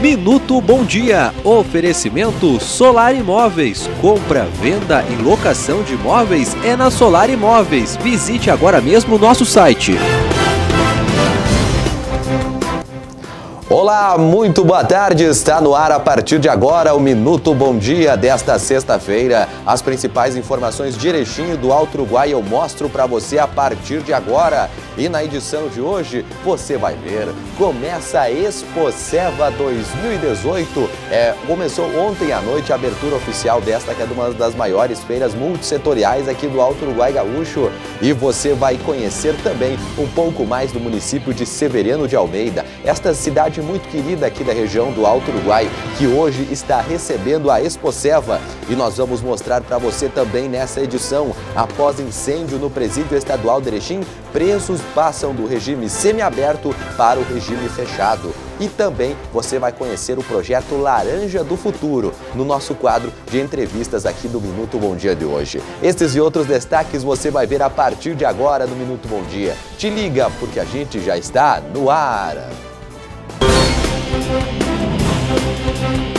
Minuto Bom Dia. Oferecimento Solar Imóveis. Compra, venda e locação de imóveis é na Solar Imóveis. Visite agora mesmo o nosso site. Olá, muito boa tarde. Está no ar a partir de agora o Minuto Bom Dia desta sexta-feira. As principais informações e do Alto Uruguai eu mostro para você a partir de agora. E na edição de hoje você vai ver. Começa a Expo Seva 2018. É, começou ontem à noite a abertura oficial desta que é uma das maiores feiras multissetoriais aqui do Alto Uruguai Gaúcho. E você vai conhecer também um pouco mais do município de Severiano de Almeida. Esta cidade muito querida aqui da região do Alto Uruguai, que hoje está recebendo a Exposeva. E nós vamos mostrar para você também nessa edição, após incêndio no presídio estadual de Erechim, presos passam do regime semiaberto para o regime fechado. E também você vai conhecer o projeto Laranja do Futuro no nosso quadro de entrevistas aqui do Minuto Bom Dia de hoje. Estes e outros destaques você vai ver a partir de agora no Minuto Bom Dia. Te liga, porque a gente já está no ar. Thank you.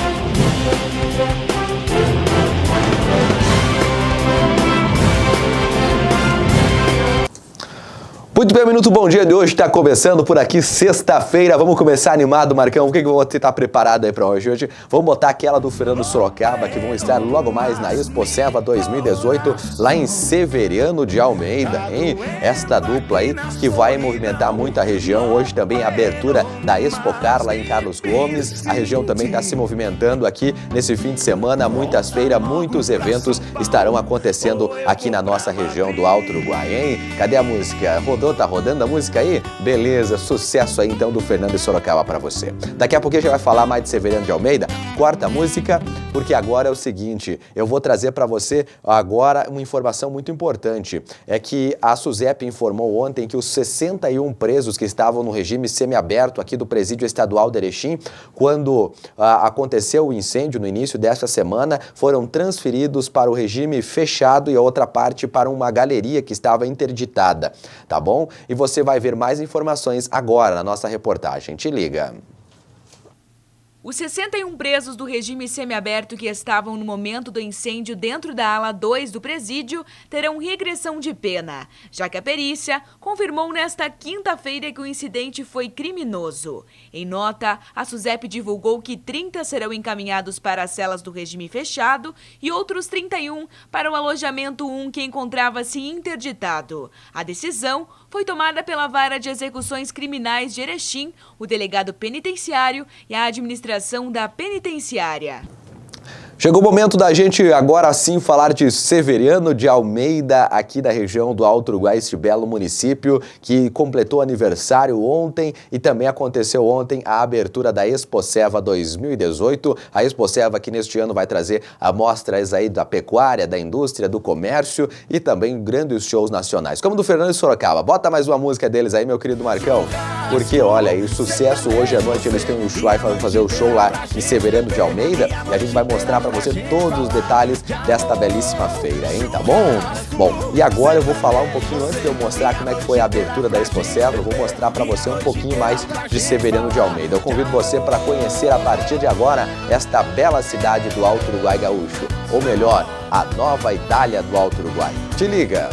Muito bem, Minuto Bom Dia de hoje está começando por aqui, sexta-feira. Vamos começar animado, Marcão. O que, que eu vou estar preparado aí para hoje? Hoje vamos botar aquela do Fernando Sorocaba, que vão estar logo mais na Expo Seva 2018, lá em Severiano de Almeida, hein? Esta dupla aí que vai movimentar muita região. Hoje também a abertura da Expo Car lá em Carlos Gomes. A região também está se movimentando aqui nesse fim de semana. Muitas feiras, muitos eventos estarão acontecendo aqui na nossa região do Alto Uruguai, hein? Cadê a música? Rodou Tá rodando a música aí? Beleza, sucesso aí então do Fernando de Sorocaba para você. Daqui a pouquinho a gente vai falar mais de Severiano de Almeida. Corta a música, porque agora é o seguinte, eu vou trazer para você agora uma informação muito importante. É que a SUSEP informou ontem que os 61 presos que estavam no regime semiaberto aqui do presídio estadual de Erechim, quando ah, aconteceu o incêndio no início desta semana, foram transferidos para o regime fechado e a outra parte para uma galeria que estava interditada, tá bom? E você vai ver mais informações agora na nossa reportagem. Te liga! Os 61 presos do regime semiaberto que estavam no momento do incêndio dentro da ala 2 do presídio terão regressão de pena, já que a perícia confirmou nesta quinta-feira que o incidente foi criminoso. Em nota, a SUSEP divulgou que 30 serão encaminhados para as celas do regime fechado e outros 31 para o alojamento 1 que encontrava-se interditado. A decisão foi tomada pela Vara de Execuções Criminais de Erechim, o delegado penitenciário e a administração da penitenciária. Chegou o momento da gente agora sim falar de Severiano de Almeida, aqui da região do Alto Uruguai, este belo município que completou aniversário ontem e também aconteceu ontem a abertura da Exposeva 2018. A Exposeva que neste ano vai trazer amostras aí da pecuária, da indústria, do comércio e também grandes shows nacionais, como do Fernando Sorocaba. Bota mais uma música deles aí, meu querido Marcão, porque olha aí, sucesso hoje à noite eles têm um show, vai fazer o show lá em Severiano de Almeida e a gente vai mostrar para você todos os detalhes desta belíssima feira, hein? Tá bom? Bom, e agora eu vou falar um pouquinho, antes de eu mostrar como é que foi a abertura da Expo Serra, eu vou mostrar para você um pouquinho mais de Severiano de Almeida. Eu convido você para conhecer a partir de agora esta bela cidade do Alto Uruguai Gaúcho, ou melhor, a nova Itália do Alto Uruguai. Te liga!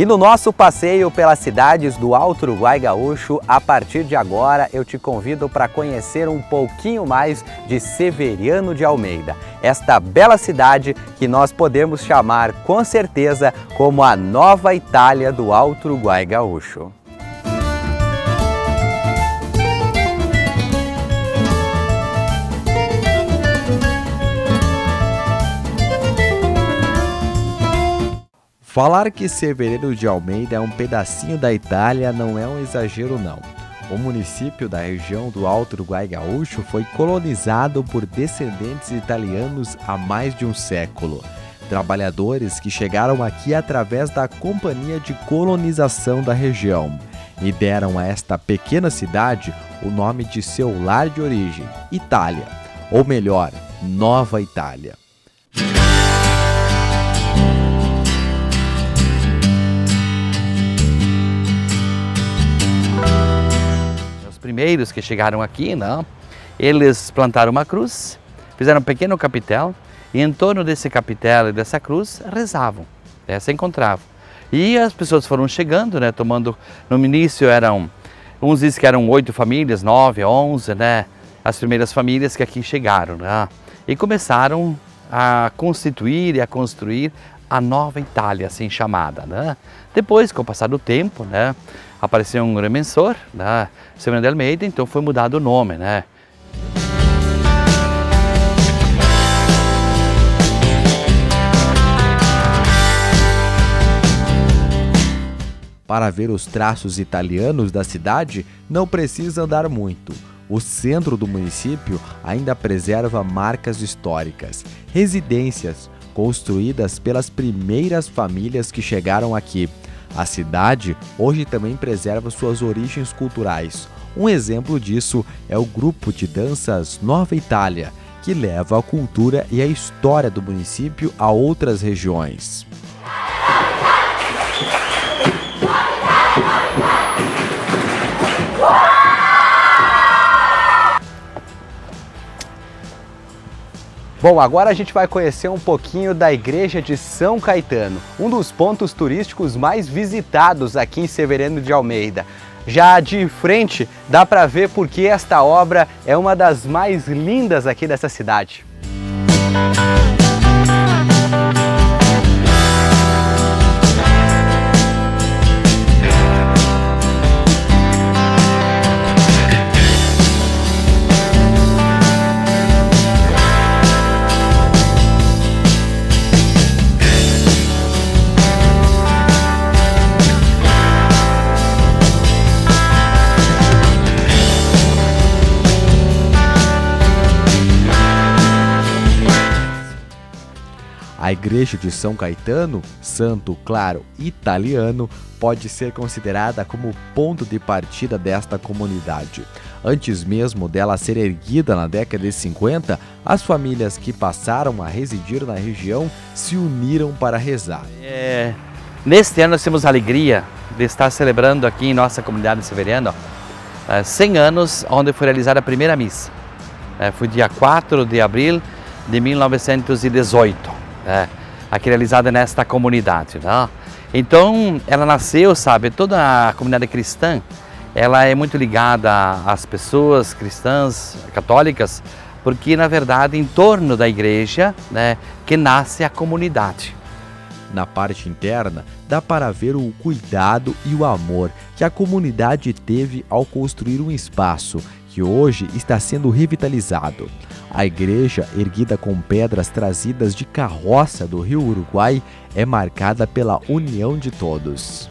E no nosso passeio pelas cidades do Alto Uruguai Gaúcho, a partir de agora eu te convido para conhecer um pouquinho mais de Severiano de Almeida, esta bela cidade que nós podemos chamar com certeza como a nova Itália do Alto Uruguai Gaúcho. Falar que Severiano de Almeida é um pedacinho da Itália não é um exagero não. O município da região do Alto Uruguai Gaúcho foi colonizado por descendentes italianos há mais de um século. Trabalhadores que chegaram aqui através da Companhia de Colonização da região e deram a esta pequena cidade o nome de seu lar de origem, Itália, ou melhor, Nova Itália. Primeiros que chegaram aqui, não, eles plantaram uma cruz, fizeram um pequeno capitel e em torno desse capitel e dessa cruz rezavam, né, se encontravam. E as pessoas foram chegando, né, tomando, no início eram, uns dizem que eram oito famílias, nove, onze, né, as primeiras famílias que aqui chegaram, né, e começaram a constituir e a construir a nova Itália, assim chamada, né. Depois, com o passar do tempo, né, apareceu um remensor, né, Semana de Almeida, então foi mudado o nome, né? Para ver os traços italianos da cidade, não precisa andar muito. O centro do município ainda preserva marcas históricas, residências construídas pelas primeiras famílias que chegaram aqui a cidade hoje também preserva suas origens culturais. Um exemplo disso é o grupo de danças Nova Itália, que leva a cultura e a história do município a outras regiões. Bom, agora a gente vai conhecer um pouquinho da Igreja de São Caetano, um dos pontos turísticos mais visitados aqui em Severino de Almeida. Já de frente, dá para ver porque esta obra é uma das mais lindas aqui dessa cidade. A igreja de São Caetano, santo, claro, italiano, pode ser considerada como ponto de partida desta comunidade. Antes mesmo dela ser erguida na década de 50, as famílias que passaram a residir na região se uniram para rezar. É, neste ano nós temos a alegria de estar celebrando aqui em nossa comunidade severiana 100 anos onde foi realizada a primeira missa. É, foi dia 4 de abril de 1918 é, aqui realizada nesta comunidade. Né? Então, ela nasceu, sabe, toda a comunidade cristã, ela é muito ligada às pessoas cristãs, católicas, porque na verdade em torno da igreja né, que nasce a comunidade. Na parte interna, dá para ver o cuidado e o amor que a comunidade teve ao construir um espaço que hoje está sendo revitalizado. A igreja, erguida com pedras trazidas de carroça do rio Uruguai, é marcada pela união de todos.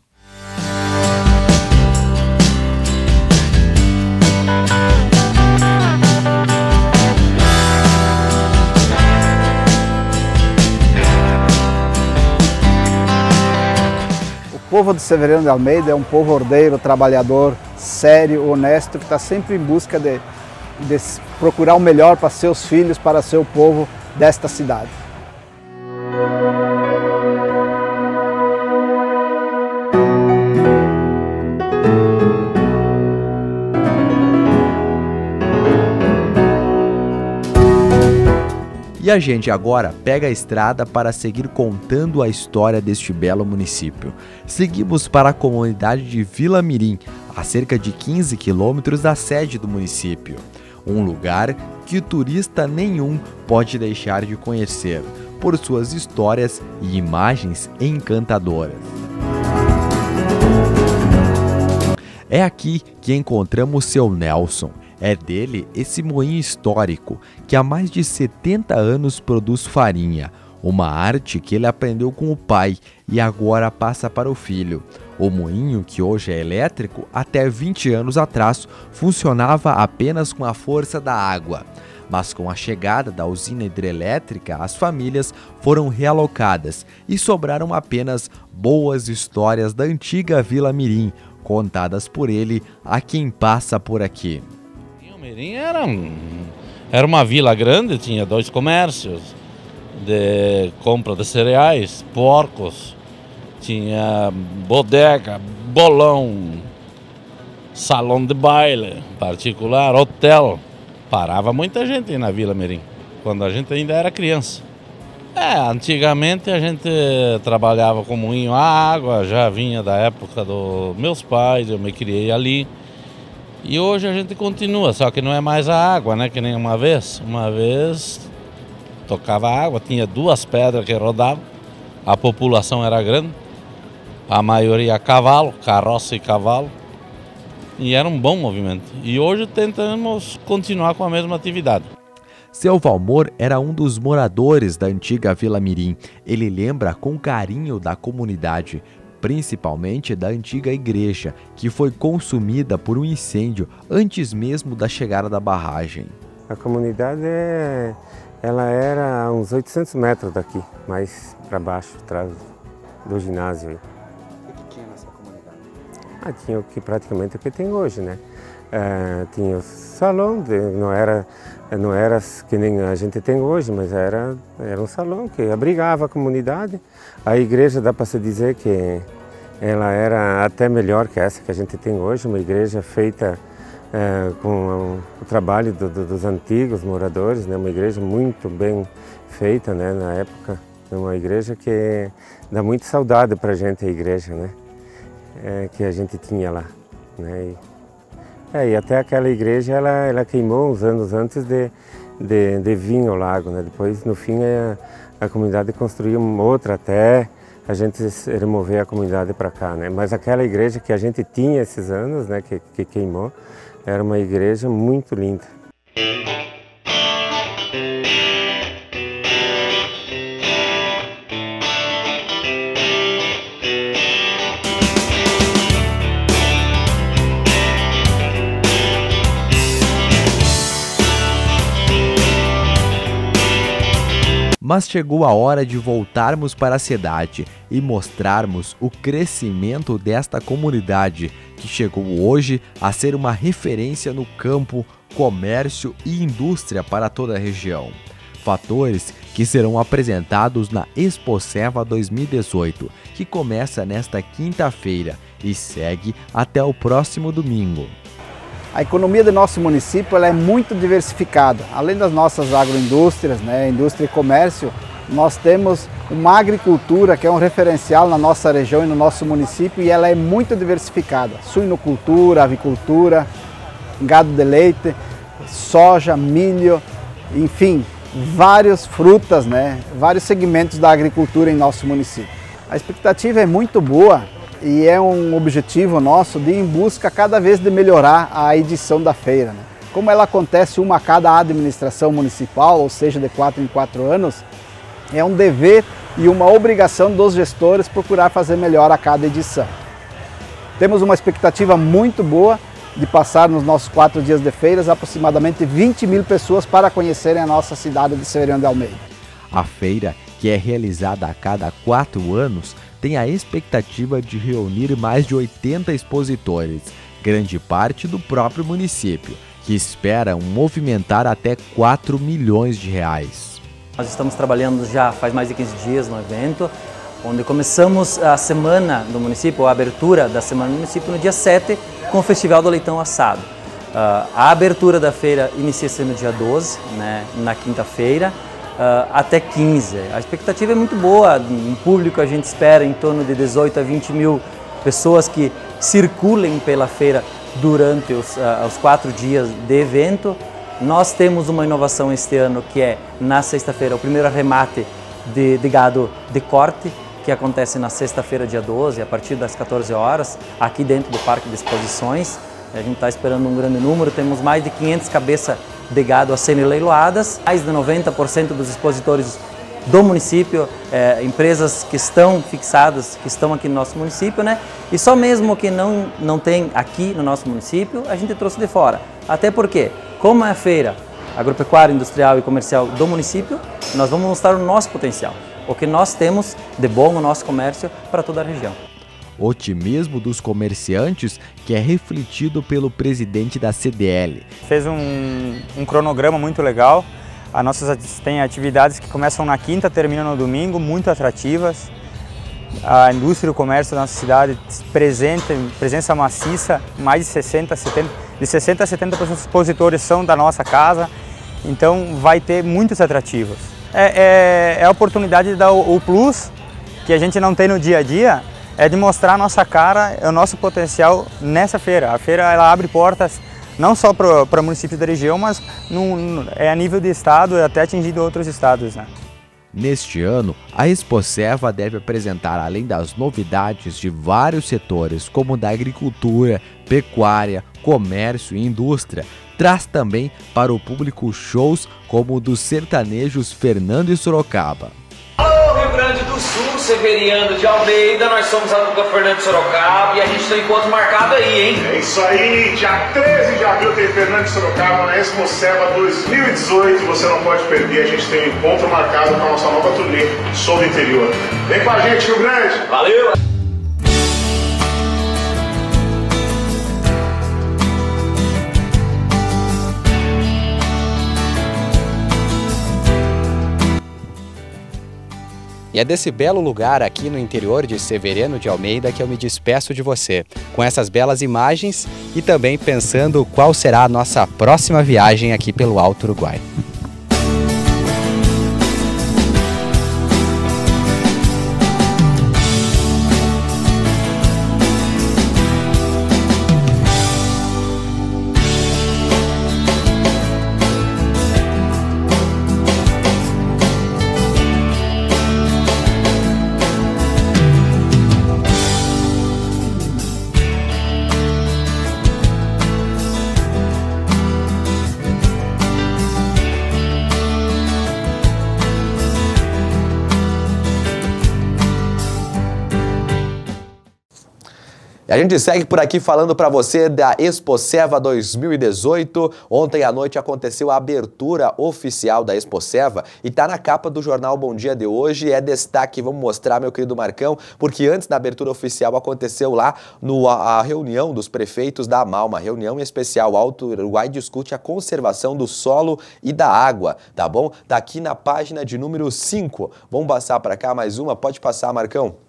O povo de Severino de Almeida é um povo ordeiro, trabalhador, sério, honesto, que está sempre em busca de procurar o melhor para seus filhos, para seu povo desta cidade. E a gente agora pega a estrada para seguir contando a história deste belo município. Seguimos para a comunidade de Vila Mirim, a cerca de 15 quilômetros da sede do município um lugar que turista nenhum pode deixar de conhecer por suas histórias e imagens encantadoras. É aqui que encontramos seu Nelson. É dele esse moinho histórico que há mais de 70 anos produz farinha, uma arte que ele aprendeu com o pai e agora passa para o filho. O moinho, que hoje é elétrico, até 20 anos atrás funcionava apenas com a força da água. Mas com a chegada da usina hidrelétrica, as famílias foram realocadas e sobraram apenas boas histórias da antiga Vila Mirim, contadas por ele a quem passa por aqui. O Mirim era, um, era uma vila grande, tinha dois comércios de compra de cereais, porcos, tinha bodega, bolão, salão de baile particular, hotel. Parava muita gente na Vila Mirim, quando a gente ainda era criança. É, antigamente a gente trabalhava com moinho a água, já vinha da época dos meus pais, eu me criei ali. E hoje a gente continua, só que não é mais a água, né? Que nem uma vez. Uma vez tocava água, tinha duas pedras que rodavam, a população era grande a maioria a cavalo, carroça e cavalo. E era um bom movimento. E hoje tentamos continuar com a mesma atividade. Seu Valmor era um dos moradores da antiga Vila Mirim. Ele lembra com carinho da comunidade, principalmente da antiga igreja, que foi consumida por um incêndio antes mesmo da chegada da barragem. A comunidade é, ela era a uns 800 metros daqui, mais para baixo, atrás do ginásio. Ah, tinha o que praticamente o que tem hoje, né? É, tinha o salão, de, não era não era que nem a gente tem hoje, mas era era um salão que abrigava a comunidade. A igreja dá para se dizer que ela era até melhor que essa que a gente tem hoje, uma igreja feita é, com o trabalho do, do, dos antigos moradores, né? Uma igreja muito bem feita, né? Na época, uma igreja que dá muita saudade para a gente a igreja, né? É, que a gente tinha lá. Né? E, é, e até aquela igreja ela, ela queimou uns anos antes de, de, de vir ao lago. Né? Depois, no fim, a, a comunidade construiu outra até a gente remover a comunidade para cá. Né? Mas aquela igreja que a gente tinha esses anos, né, que, que queimou, era uma igreja muito linda. Mas chegou a hora de voltarmos para a cidade e mostrarmos o crescimento desta comunidade, que chegou hoje a ser uma referência no campo, comércio e indústria para toda a região. Fatores que serão apresentados na Expo Serva 2018, que começa nesta quinta-feira e segue até o próximo domingo. A economia do nosso município é muito diversificada. Além das nossas agroindústrias, né, indústria e comércio, nós temos uma agricultura que é um referencial na nossa região e no nosso município e ela é muito diversificada. Suinocultura, avicultura, gado de leite, soja, milho, enfim, várias frutas, né, vários segmentos da agricultura em nosso município. A expectativa é muito boa e é um objetivo nosso de ir em busca cada vez de melhorar a edição da feira. Né? Como ela acontece uma a cada administração municipal, ou seja, de quatro em quatro anos, é um dever e uma obrigação dos gestores procurar fazer melhor a cada edição. Temos uma expectativa muito boa de passar nos nossos quatro dias de feiras aproximadamente 20 mil pessoas para conhecerem a nossa cidade de Severiano de Almeida. A feira, que é realizada a cada quatro anos, tem a expectativa de reunir mais de 80 expositores, grande parte do próprio município, que esperam movimentar até 4 milhões de reais. Nós estamos trabalhando já faz mais de 15 dias no evento, onde começamos a semana do município, a abertura da semana do município no dia 7, com o Festival do Leitão Assado. Uh, a abertura da feira inicia-se no dia 12, né, na quinta-feira, uh, até 15. A expectativa é muito boa, em público a gente espera em torno de 18 a 20 mil pessoas que circulem pela feira durante os, uh, os quatro dias de evento. Nós temos uma inovação este ano que é, na sexta-feira, o primeiro arremate de, de gado de corte, que acontece na sexta-feira, dia 12, a partir das 14 horas, aqui dentro do Parque de Exposições. A gente está esperando um grande número, temos mais de 500 cabeças de gado a serem leiloadas. Mais de 90% dos expositores do município, é, empresas que estão fixadas, que estão aqui no nosso município, né? E só mesmo que não, não tem aqui no nosso município, a gente trouxe de fora. Até porque, como é a feira agropecuária, industrial e comercial do município, nós vamos mostrar o nosso potencial, o que nós temos de bom no nosso comércio para toda a região. Otimismo dos comerciantes que é refletido pelo presidente da CDL. Fez um, um cronograma muito legal. As nossas tem atividades que começam na quinta, terminam no domingo, muito atrativas. A indústria e o comércio da nossa cidade presente, presença maciça, mais de 60, 70, de 60 a 70% dos expositores são da nossa casa, então vai ter muitos atrativos. É, é, é a oportunidade de dar o, o plus que a gente não tem no dia a dia, é de mostrar a nossa cara, o nosso potencial nessa feira. A feira ela abre portas não só para municípios da região, mas no, é a nível de estado e até atingindo outros estados. Né? Neste ano, a Exposeva deve apresentar, além das novidades de vários setores, como da agricultura, pecuária, comércio e indústria, traz também para o público shows como o dos sertanejos Fernando e Sorocaba. Grande do Sul, Severiano de Almeida, nós somos a dupla Fernando Sorocaba e a gente tem encontro marcado aí, hein? É isso aí, dia 13 de abril tem Fernando Sorocaba na Expo Seva 2018, você não pode perder, a gente tem um encontro marcado com a nossa nova turnê Sou do Interior. Vem com a gente, Rio Grande! Valeu! É desse belo lugar aqui no interior de Severiano de Almeida que eu me despeço de você, com essas belas imagens e também pensando qual será a nossa próxima viagem aqui pelo Alto Uruguai. Gente segue por aqui falando para você da Expoceva 2018. Ontem à noite aconteceu a abertura oficial da Expoceva e tá na capa do jornal Bom Dia de hoje. É destaque, vamos mostrar, meu querido Marcão, porque antes da abertura oficial aconteceu lá no, a, a reunião dos prefeitos da AMAL, uma reunião especial. Alto Uruguai discute a conservação do solo e da água, tá bom? Tá aqui na página de número 5. Vamos passar para cá mais uma? Pode passar, Marcão.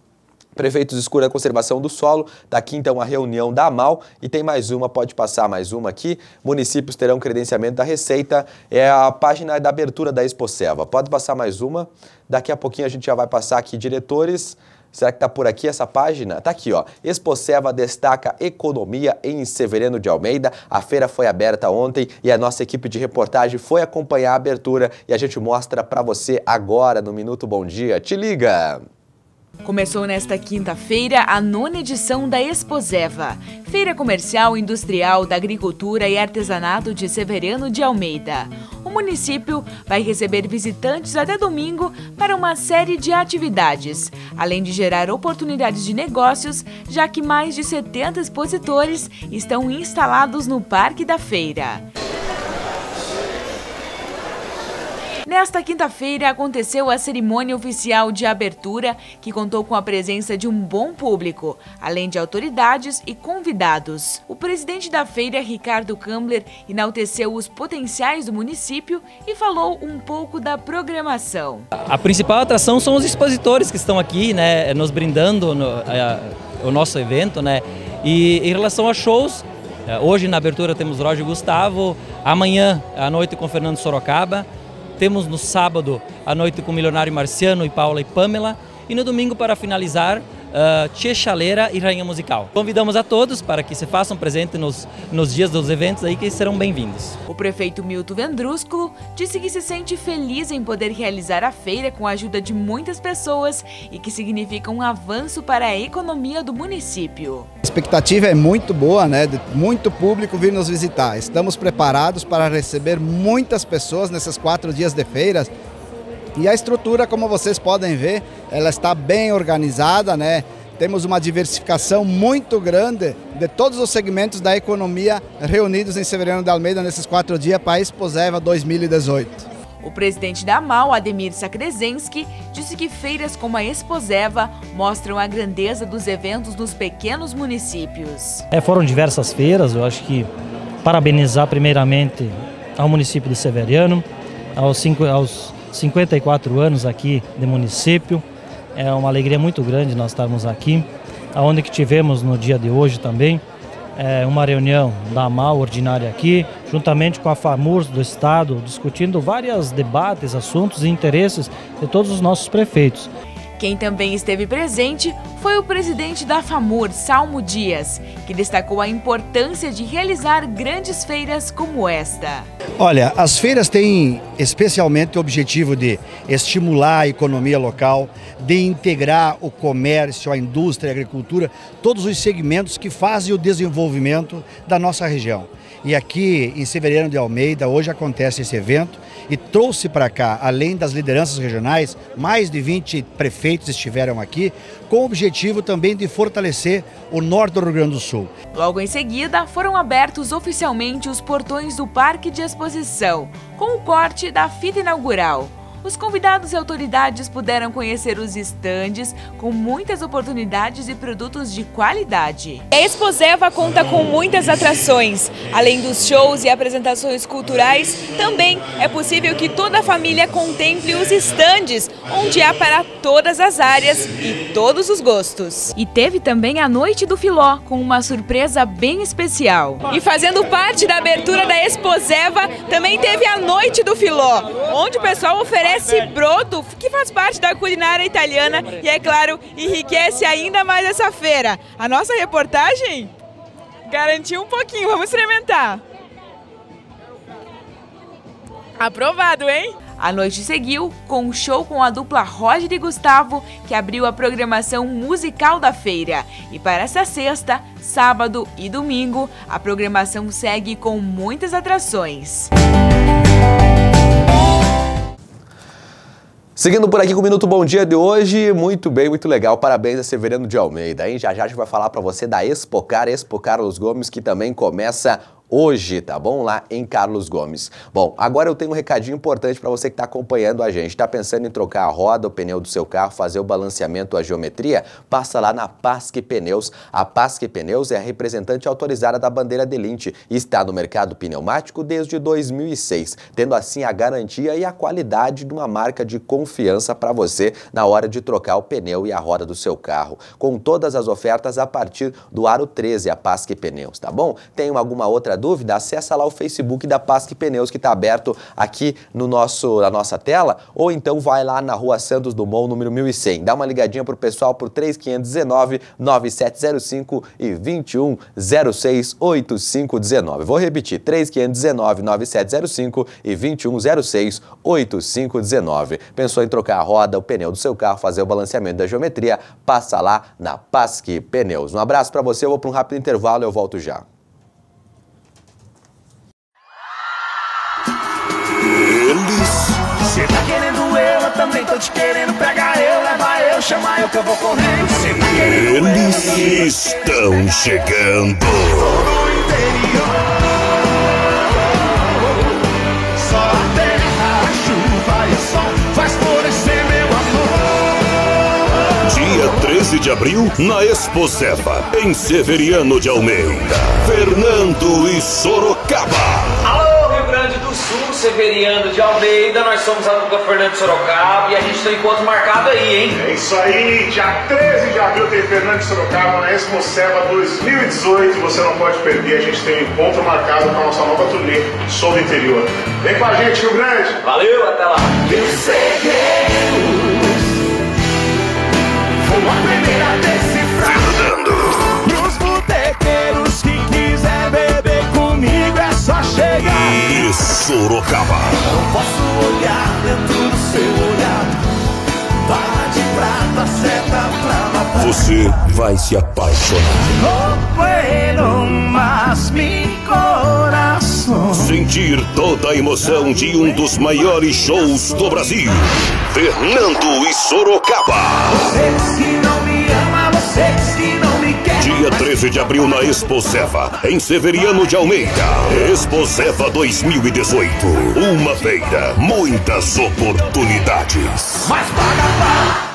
Prefeitos escolhem a conservação do solo. Daqui então a reunião da AMAL e tem mais uma, pode passar mais uma aqui. Municípios terão credenciamento da Receita. É a página da abertura da Exposelva. Pode passar mais uma. Daqui a pouquinho a gente já vai passar aqui diretores. Será que está por aqui essa página? Está aqui, ó. Exposeva destaca economia em Severino de Almeida. A feira foi aberta ontem e a nossa equipe de reportagem foi acompanhar a abertura e a gente mostra para você agora no Minuto Bom Dia. Te liga! Começou nesta quinta-feira a nona edição da Exposeva, Feira Comercial Industrial da Agricultura e Artesanato de Severiano de Almeida. O município vai receber visitantes até domingo para uma série de atividades, além de gerar oportunidades de negócios, já que mais de 70 expositores estão instalados no Parque da Feira. Nesta quinta-feira aconteceu a cerimônia oficial de abertura, que contou com a presença de um bom público, além de autoridades e convidados. O presidente da feira, Ricardo Kambler, enalteceu os potenciais do município e falou um pouco da programação. A principal atração são os expositores que estão aqui, né, nos brindando no, a, o nosso evento, né. E em relação a shows, hoje na abertura temos Roger Gustavo, amanhã à noite com Fernando Sorocaba. Temos no sábado a noite com Milionário Marciano e Paula e Pamela. E no domingo, para finalizar, uh, Tia Chaleira e Rainha Musical. Convidamos a todos para que se façam presente nos, nos dias dos eventos aí que serão bem-vindos. O prefeito Milton Vendrúsculo disse que se sente feliz em poder realizar a feira com a ajuda de muitas pessoas e que significa um avanço para a economia do município. A expectativa é muito boa, né? Muito público vir nos visitar. Estamos preparados para receber muitas pessoas nesses quatro dias de feiras E a estrutura, como vocês podem ver, ela está bem organizada, né? Temos uma diversificação muito grande de todos os segmentos da economia reunidos em Severiano de Almeida nesses quatro dias para a Exposeva 2018. O presidente da MAU, Ademir Sakrezenski, disse que feiras como a Exposeva mostram a grandeza dos eventos nos pequenos municípios. É, foram diversas feiras, eu acho que parabenizar primeiramente ao município de Severiano, aos, cinco, aos 54 anos aqui de município, é uma alegria muito grande nós estarmos aqui, aonde que tivemos no dia de hoje também é, uma reunião da AMAL ordinária aqui, juntamente com a FAMURS do Estado, discutindo vários debates, assuntos e interesses de todos os nossos prefeitos. Quem também esteve presente foi o presidente da FAMUR, Salmo Dias, que destacou a importância de realizar grandes feiras como esta. Olha, as feiras têm especialmente o objetivo de estimular a economia local, de integrar o comércio, a indústria, a agricultura, todos os segmentos que fazem o desenvolvimento da nossa região. E aqui em Severiano de Almeida, hoje acontece esse evento e trouxe para cá, além das lideranças regionais, mais de 20 prefeitos estiveram aqui, com o objetivo também de fortalecer o norte do Rio Grande do Sul. Logo em seguida, foram abertos oficialmente os portões do Parque de Exposição, com o corte da fita inaugural. Os convidados e autoridades puderam conhecer os estandes com muitas oportunidades e produtos de qualidade. A Exposeva conta com muitas atrações. Além dos shows e apresentações culturais, também é possível que toda a família contemple os estandes, onde há para todas as áreas e todos os gostos. E teve também a Noite do Filó, com uma surpresa bem especial. E fazendo parte da abertura da Exposeva, também teve a Noite do Filó, onde o pessoal oferece oferece brodo, que faz parte da culinária italiana e, é claro, enriquece ainda mais essa feira. A nossa reportagem garantiu um pouquinho, vamos experimentar. Aprovado, hein? A noite seguiu com um show com a dupla Roger e Gustavo, que abriu a programação musical da feira. E para essa sexta, sábado e domingo, a programação segue com muitas atrações. Seguindo por aqui com o Minuto Bom Dia de hoje, muito bem, muito legal, parabéns a Severino de Almeida, hein? Já já a gente vai falar para você da Expocar, Expo Carlos Gomes, que também começa hoje, tá bom? Lá em Carlos Gomes. Bom, agora eu tenho um recadinho importante para você que está acompanhando a gente. Está pensando em trocar a roda, o pneu do seu carro, fazer o balanceamento, a geometria? Passa lá na Pasque Pneus. A Pasque Pneus é a representante autorizada da bandeira Delinte e está no mercado pneumático desde 2006, tendo assim a garantia e a qualidade de uma marca de confiança para você na hora de trocar o pneu e a roda do seu carro. Com todas as ofertas a partir do aro 13, a Pasque Pneus, tá bom? Tem alguma outra dúvida, acessa lá o Facebook da Pasque Pneus que está aberto aqui no nosso, na nossa tela, ou então vai lá na rua Santos Dumont, número 1100. Dá uma ligadinha pro pessoal por 3519 9705 e 2106 8519. Vou repetir, 3519 9705 e 2106 8519. Pensou em trocar a roda, o pneu do seu carro, fazer o balanceamento da geometria? Passa lá na Pasque Pneus. Um abraço para você, eu vou para um rápido intervalo eu volto já. Eu, eu tô te querendo. Pega eu, leva eu, chama eu que eu vou correndo. Tá querendo Eles eu, estão chegando. Só a terra, a chuva e o sol faz florescer meu amor. Dia 13 de abril, na Exposeva, em Severiano de Almeida, Fernando e Sorocaba. Severiano de Almeida, nós somos a dupla Fernando de Sorocaba e a gente tem um encontro marcado aí, hein? É isso aí, dia 13 de abril tem Fernando de Sorocaba na Expo Seva 2018. Você não pode perder, a gente tem um encontro marcado com a nossa nova turnê Sou do Interior. Vem com a gente, Rio Grande! Valeu, até lá! Vou aprender a decifrar. Pros Sorocaba. Não posso olhar dentro do seu olhar. Bala de prata, seta pra matar. Você vai se apaixonar. No puedo más mi corazón. sentir toda a emoção de um dos maiores shows do Brasil. Fernando e Sorocaba. Você Dia 13 de abril na Expo Seva, em Severiano de Almeida. Expo Seva 2018. Uma feira, muitas oportunidades. Mas paga pá.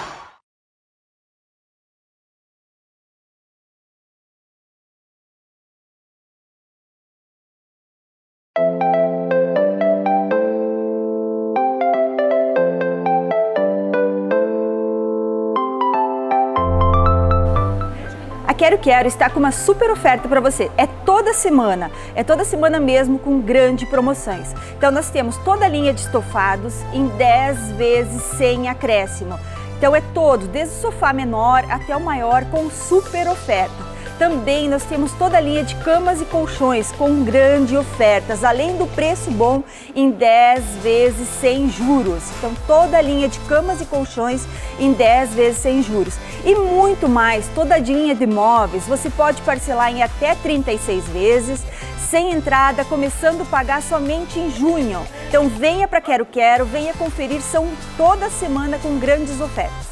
Quero Quero está com uma super oferta para você. É toda semana, é toda semana mesmo com grande promoções. Então nós temos toda a linha de estofados em 10 vezes sem acréscimo. Então é todo, desde o sofá menor até o maior com super oferta. Também nós temos toda a linha de camas e colchões com grandes ofertas, além do preço bom em 10 vezes sem juros. Então toda a linha de camas e colchões em 10 vezes sem juros. E muito mais, toda a linha de móveis você pode parcelar em até 36 vezes, sem entrada, começando a pagar somente em junho. Então venha para Quero Quero, venha conferir, são toda semana com grandes ofertas.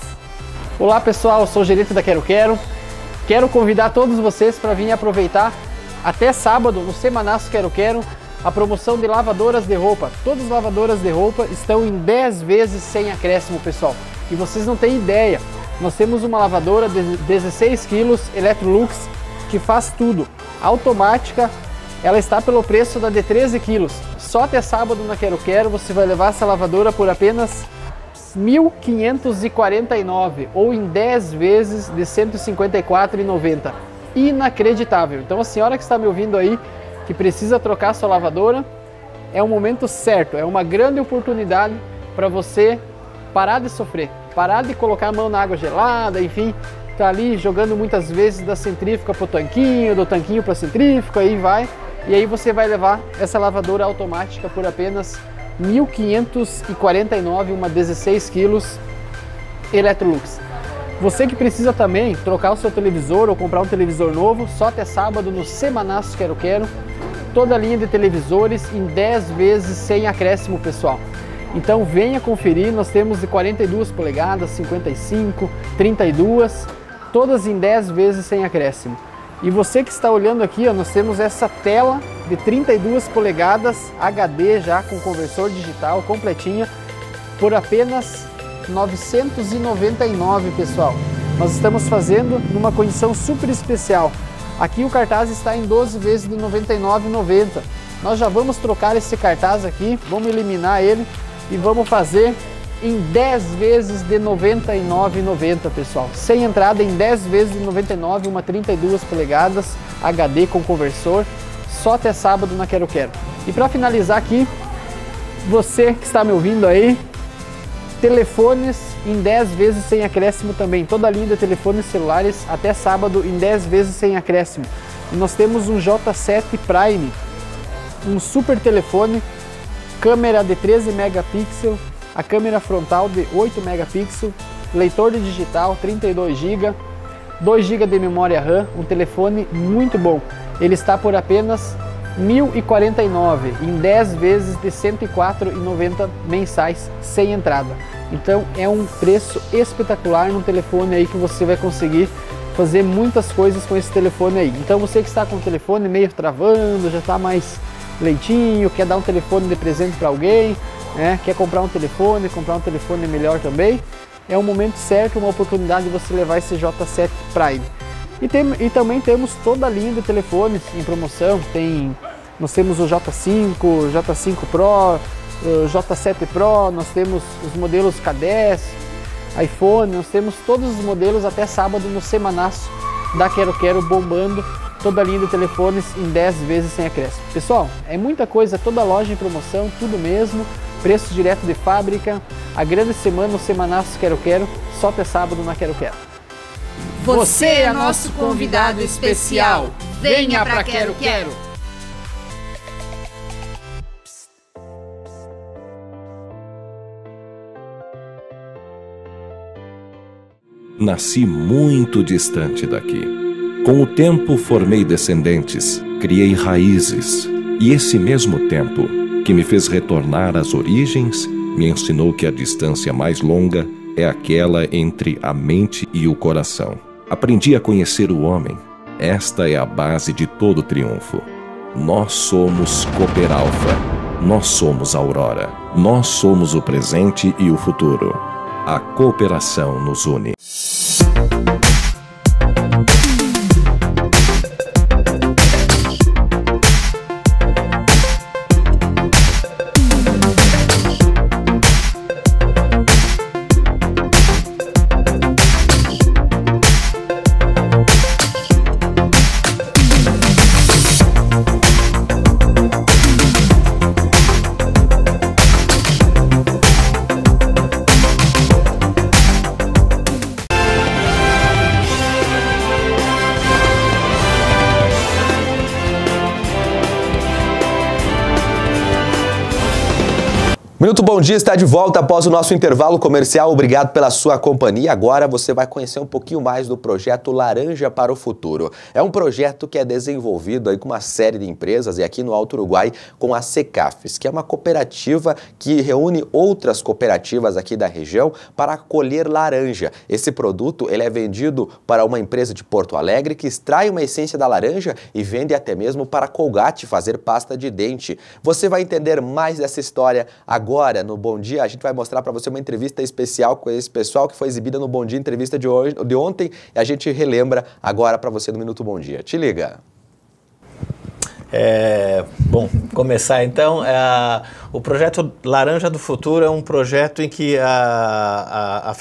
Olá pessoal, sou o gerente da Quero Quero. Quero convidar todos vocês para vir aproveitar até sábado no Semanaço Quero Quero a promoção de lavadoras de roupa. Todas as lavadoras de roupa estão em 10 vezes sem acréscimo, pessoal. E vocês não têm ideia. Nós temos uma lavadora de 16 quilos Electrolux que faz tudo. Automática, ela está pelo preço da de 13 quilos. Só até sábado na Quero Quero você vai levar essa lavadora por apenas 1.549 ou em 10 vezes de 154,90. Inacreditável. Então a senhora que está me ouvindo aí, que precisa trocar sua lavadora, é o momento certo, é uma grande oportunidade para você parar de sofrer, parar de colocar a mão na água gelada, enfim, tá ali jogando muitas vezes da centrífuga para o tanquinho, do tanquinho para centrífuga, aí vai, e aí você vai levar essa lavadora automática por apenas 1.549, uma 16 quilos Electrolux. Você que precisa também trocar o seu televisor ou comprar um televisor novo, só até sábado no Semanaço Quero Quero, toda a linha de televisores em 10 vezes sem acréscimo pessoal. Então venha conferir, nós temos de 42 polegadas, 55, 32, todas em 10 vezes sem acréscimo. E você que está olhando aqui, ó, nós temos essa tela de 32 polegadas HD já com conversor digital completinha por apenas 999, pessoal. Nós estamos fazendo numa condição super especial. Aqui o cartaz está em 12 vezes de 99,90. Nós já vamos trocar esse cartaz aqui, vamos eliminar ele e vamos fazer em 10 vezes de 99,90, pessoal. Sem entrada em 10 vezes de 99, uma 32 polegadas HD com conversor, só até sábado na Quero Quero. E para finalizar aqui, você que está me ouvindo aí, telefones em 10 vezes sem acréscimo também. Toda a linha de telefones celulares até sábado em 10 vezes sem acréscimo. Nós temos um J7 Prime, um super telefone, câmera de 13 megapixels, a câmera frontal de 8 megapixels, leitor de digital 32 GB, 2 GB de memória RAM, um telefone muito bom. Ele está por apenas R$ 1.049 em 10 vezes de R$ 104,90 mensais sem entrada. Então é um preço espetacular no telefone aí que você vai conseguir fazer muitas coisas com esse telefone aí. Então você que está com o telefone meio travando, já está mais leitinho, quer dar um telefone de presente para alguém, né? quer comprar um telefone, comprar um telefone melhor também, é o momento certo, uma oportunidade de você levar esse J7 Prime. E, tem, e também temos toda a linha de telefones em promoção, tem, nós temos o J5, J5 Pro, o J7 Pro, nós temos os modelos K10, iPhone, nós temos todos os modelos até sábado no Semanaço da Quero Quero bombando toda a linha de telefones em 10 vezes sem acréscimo. Pessoal, é muita coisa, toda loja em promoção, tudo mesmo, preço direto de fábrica, a grande semana no Semanaço Quero Quero, só até sábado na Quero Quero. Você é nosso convidado especial. Venha pra Quero Quero. Nasci muito distante daqui. Com o tempo formei descendentes, criei raízes E esse mesmo tempo, que me fez retornar às origens, me ensinou que a distância mais longa é aquela entre a mente e o coração. Aprendi a conhecer o homem. Esta é a base de todo triunfo. Nós somos Cooper Alpha. Nós somos Aurora. Nós somos o presente e o futuro. A cooperação nos une. Minuto Bom Dia está de volta após o nosso intervalo comercial. Obrigado pela sua companhia. Agora você vai conhecer um pouquinho mais do projeto Laranja para o Futuro. É um projeto que é desenvolvido aí com uma série de empresas e aqui no Alto Uruguai com a Secafes, que é uma cooperativa que reúne outras cooperativas aqui da região para colher laranja. Esse produto ele é vendido para uma empresa de Porto Alegre que extrai uma essência da laranja e vende até mesmo para Colgate fazer pasta de dente. Você vai entender mais dessa história agora agora no Bom Dia, a gente vai mostrar para você uma entrevista especial com esse pessoal que foi exibida no Bom Dia Entrevista de, hoje, de ontem e a gente relembra agora para você no Minuto Bom Dia. Te liga. É, bom, começar então. É, o projeto Laranja do Futuro é um projeto em que a, a, a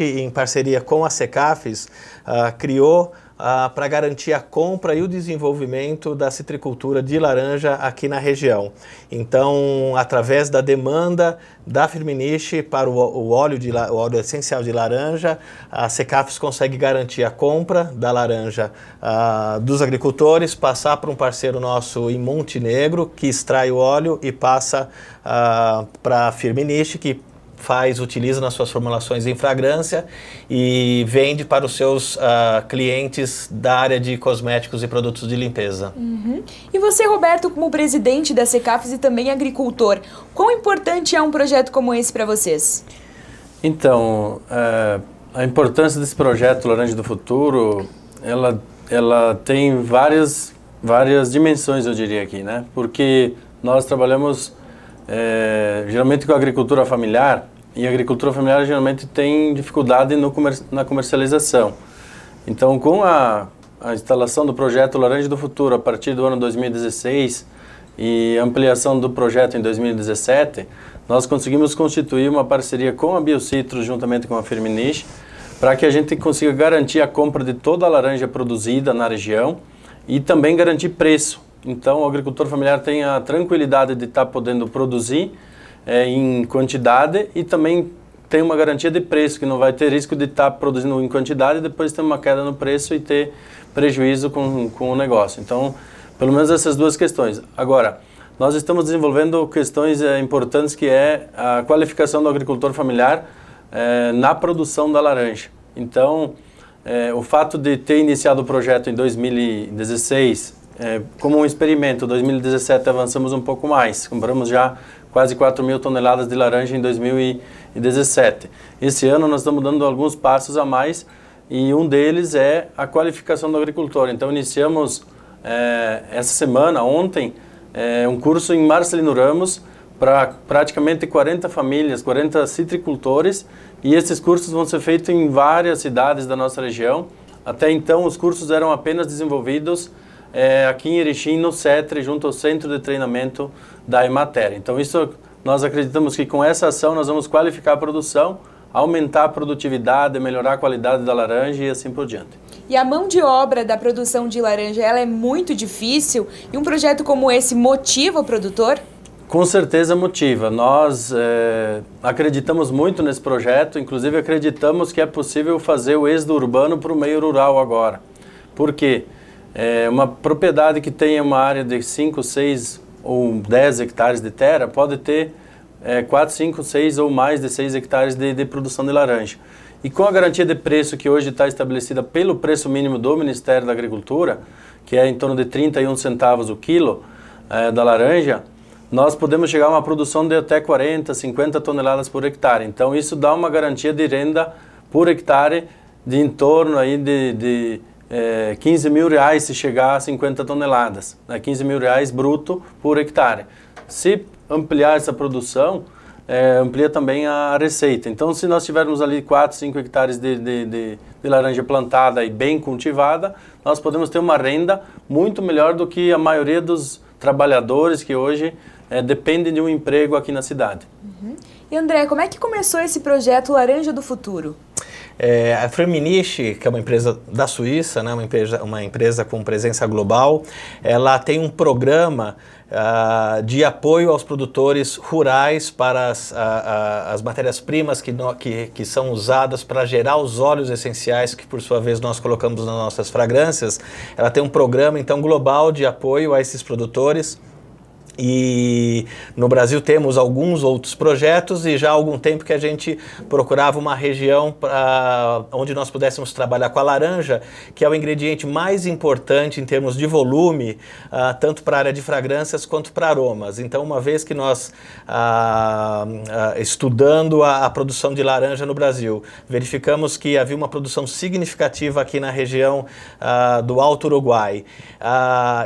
em parceria com a Secafes, a, criou ah, para garantir a compra e o desenvolvimento da citricultura de laranja aqui na região. Então, através da demanda da Firmenich para o, o, óleo, de, o óleo essencial de laranja, a Secafes consegue garantir a compra da laranja ah, dos agricultores, passar para um parceiro nosso em Montenegro, que extrai o óleo e passa ah, para a Firmenich, que faz, utiliza nas suas formulações em fragrância e vende para os seus uh, clientes da área de cosméticos e produtos de limpeza. Uhum. E você, Roberto, como presidente da Secafes e também agricultor, quão importante é um projeto como esse para vocês? Então, uh, a importância desse projeto Laranja do Futuro, ela, ela tem várias, várias dimensões, eu diria aqui, né? Porque nós trabalhamos é, geralmente com a agricultura familiar, e a agricultura familiar geralmente tem dificuldade comer na comercialização. Então, com a, a instalação do projeto Laranja do Futuro a partir do ano 2016 e ampliação do projeto em 2017, nós conseguimos constituir uma parceria com a Biocitrus juntamente com a Firmenich para que a gente consiga garantir a compra de toda a laranja produzida na região e também garantir preço então, o agricultor familiar tem a tranquilidade de estar tá podendo produzir é, em quantidade e também tem uma garantia de preço, que não vai ter risco de estar tá produzindo em quantidade e depois ter uma queda no preço e ter prejuízo com, com o negócio. Então, pelo menos essas duas questões. Agora, nós estamos desenvolvendo questões é, importantes que é a qualificação do agricultor familiar é, na produção da laranja. Então, o fato de ter iniciado o projeto em 2016 é, como um experimento, 2017 avançamos um pouco mais, compramos já quase 4 mil toneladas de laranja em 2017. Esse ano nós estamos dando alguns passos a mais e um deles é a qualificação do agricultor. Então iniciamos é, essa semana, ontem, é, um curso em Marcelino Ramos para praticamente 40 famílias, 40 citricultores e esses cursos vão ser feitos em várias cidades da nossa região. Até então os cursos eram apenas desenvolvidos é, aqui em Erechim, no CETRE, junto ao Centro de Treinamento da Emater. Então, isso nós acreditamos que com essa ação nós vamos qualificar a produção, aumentar a produtividade, melhorar a qualidade da laranja e assim por diante. E a mão de obra da produção de laranja, ela é muito difícil e um projeto como esse motiva o produtor? Com certeza motiva. Nós é, acreditamos muito nesse projeto, inclusive acreditamos que é possível fazer o êxodo urbano para o meio rural agora. Por quê? Porque é, uma propriedade que tenha uma área de 5, 6 ou 10 hectares de terra pode ter é, 4, 5, 6 ou mais de 6 hectares de, de produção de laranja. E com a garantia de preço que hoje está estabelecida pelo preço mínimo do Ministério da Agricultura, que é em torno de 31 centavos o quilo, é, da laranja, nós podemos chegar a uma produção de até 40, 50 toneladas por hectare. Então isso dá uma garantia de renda por hectare de em torno aí de, de é, 15 mil reais se chegar a 50 toneladas, né? 15 mil reais bruto por hectare. Se ampliar essa produção, é, amplia também a receita. Então, se nós tivermos ali 4, 5 hectares de, de, de, de, laranja plantada e bem cultivada, nós podemos ter uma renda muito melhor do que a maioria dos trabalhadores que hoje é, dependem de um emprego aqui na cidade. Uhum. E André, como é que começou esse projeto Laranja do Futuro? É, a Firmenich, que é uma empresa da Suíça, né, uma, empresa, uma empresa com presença global, ela tem um programa uh, de apoio aos produtores rurais para as, uh, uh, as matérias-primas que, que, que são usadas para gerar os óleos essenciais que, por sua vez, nós colocamos nas nossas fragrâncias. Ela tem um programa, então, global de apoio a esses produtores e no Brasil temos alguns outros projetos e já há algum tempo que a gente procurava uma região pra, onde nós pudéssemos trabalhar com a laranja, que é o ingrediente mais importante em termos de volume, uh, tanto para a área de fragrâncias quanto para aromas. Então, uma vez que nós, uh, uh, estudando a, a, produção de laranja no Brasil, verificamos que havia uma produção significativa aqui na região do Alto Uruguai.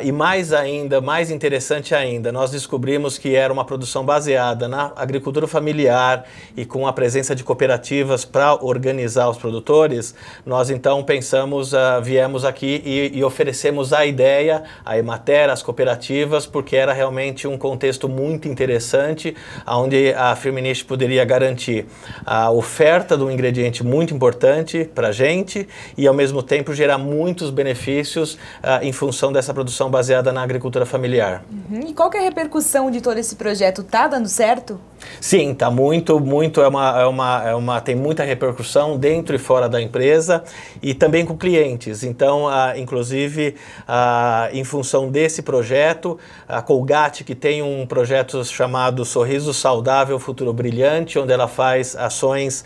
e mais ainda, mais interessante ainda, nós nós descobrimos que era uma produção baseada na agricultura familiar e com a presença de cooperativas para organizar os produtores, nós então pensamos, uh, viemos aqui e, e, oferecemos a ideia, a Emater, as cooperativas, porque era realmente um contexto muito interessante, onde a Firmenich poderia garantir a oferta de um ingrediente muito importante para a gente e, ao mesmo tempo, gerar muitos benefícios uh, em função dessa produção baseada na agricultura familiar. Uhum. E qual é a repercussão de todo esse projeto? Tá dando certo? Sim, tá muito, muito, é uma, é uma, é uma, tem muita repercussão dentro e fora da empresa e também com clientes. Então, inclusive, ah, em função desse projeto, a Colgate, que tem um projeto chamado Sorriso Saudável Futuro Brilhante, onde ela faz ações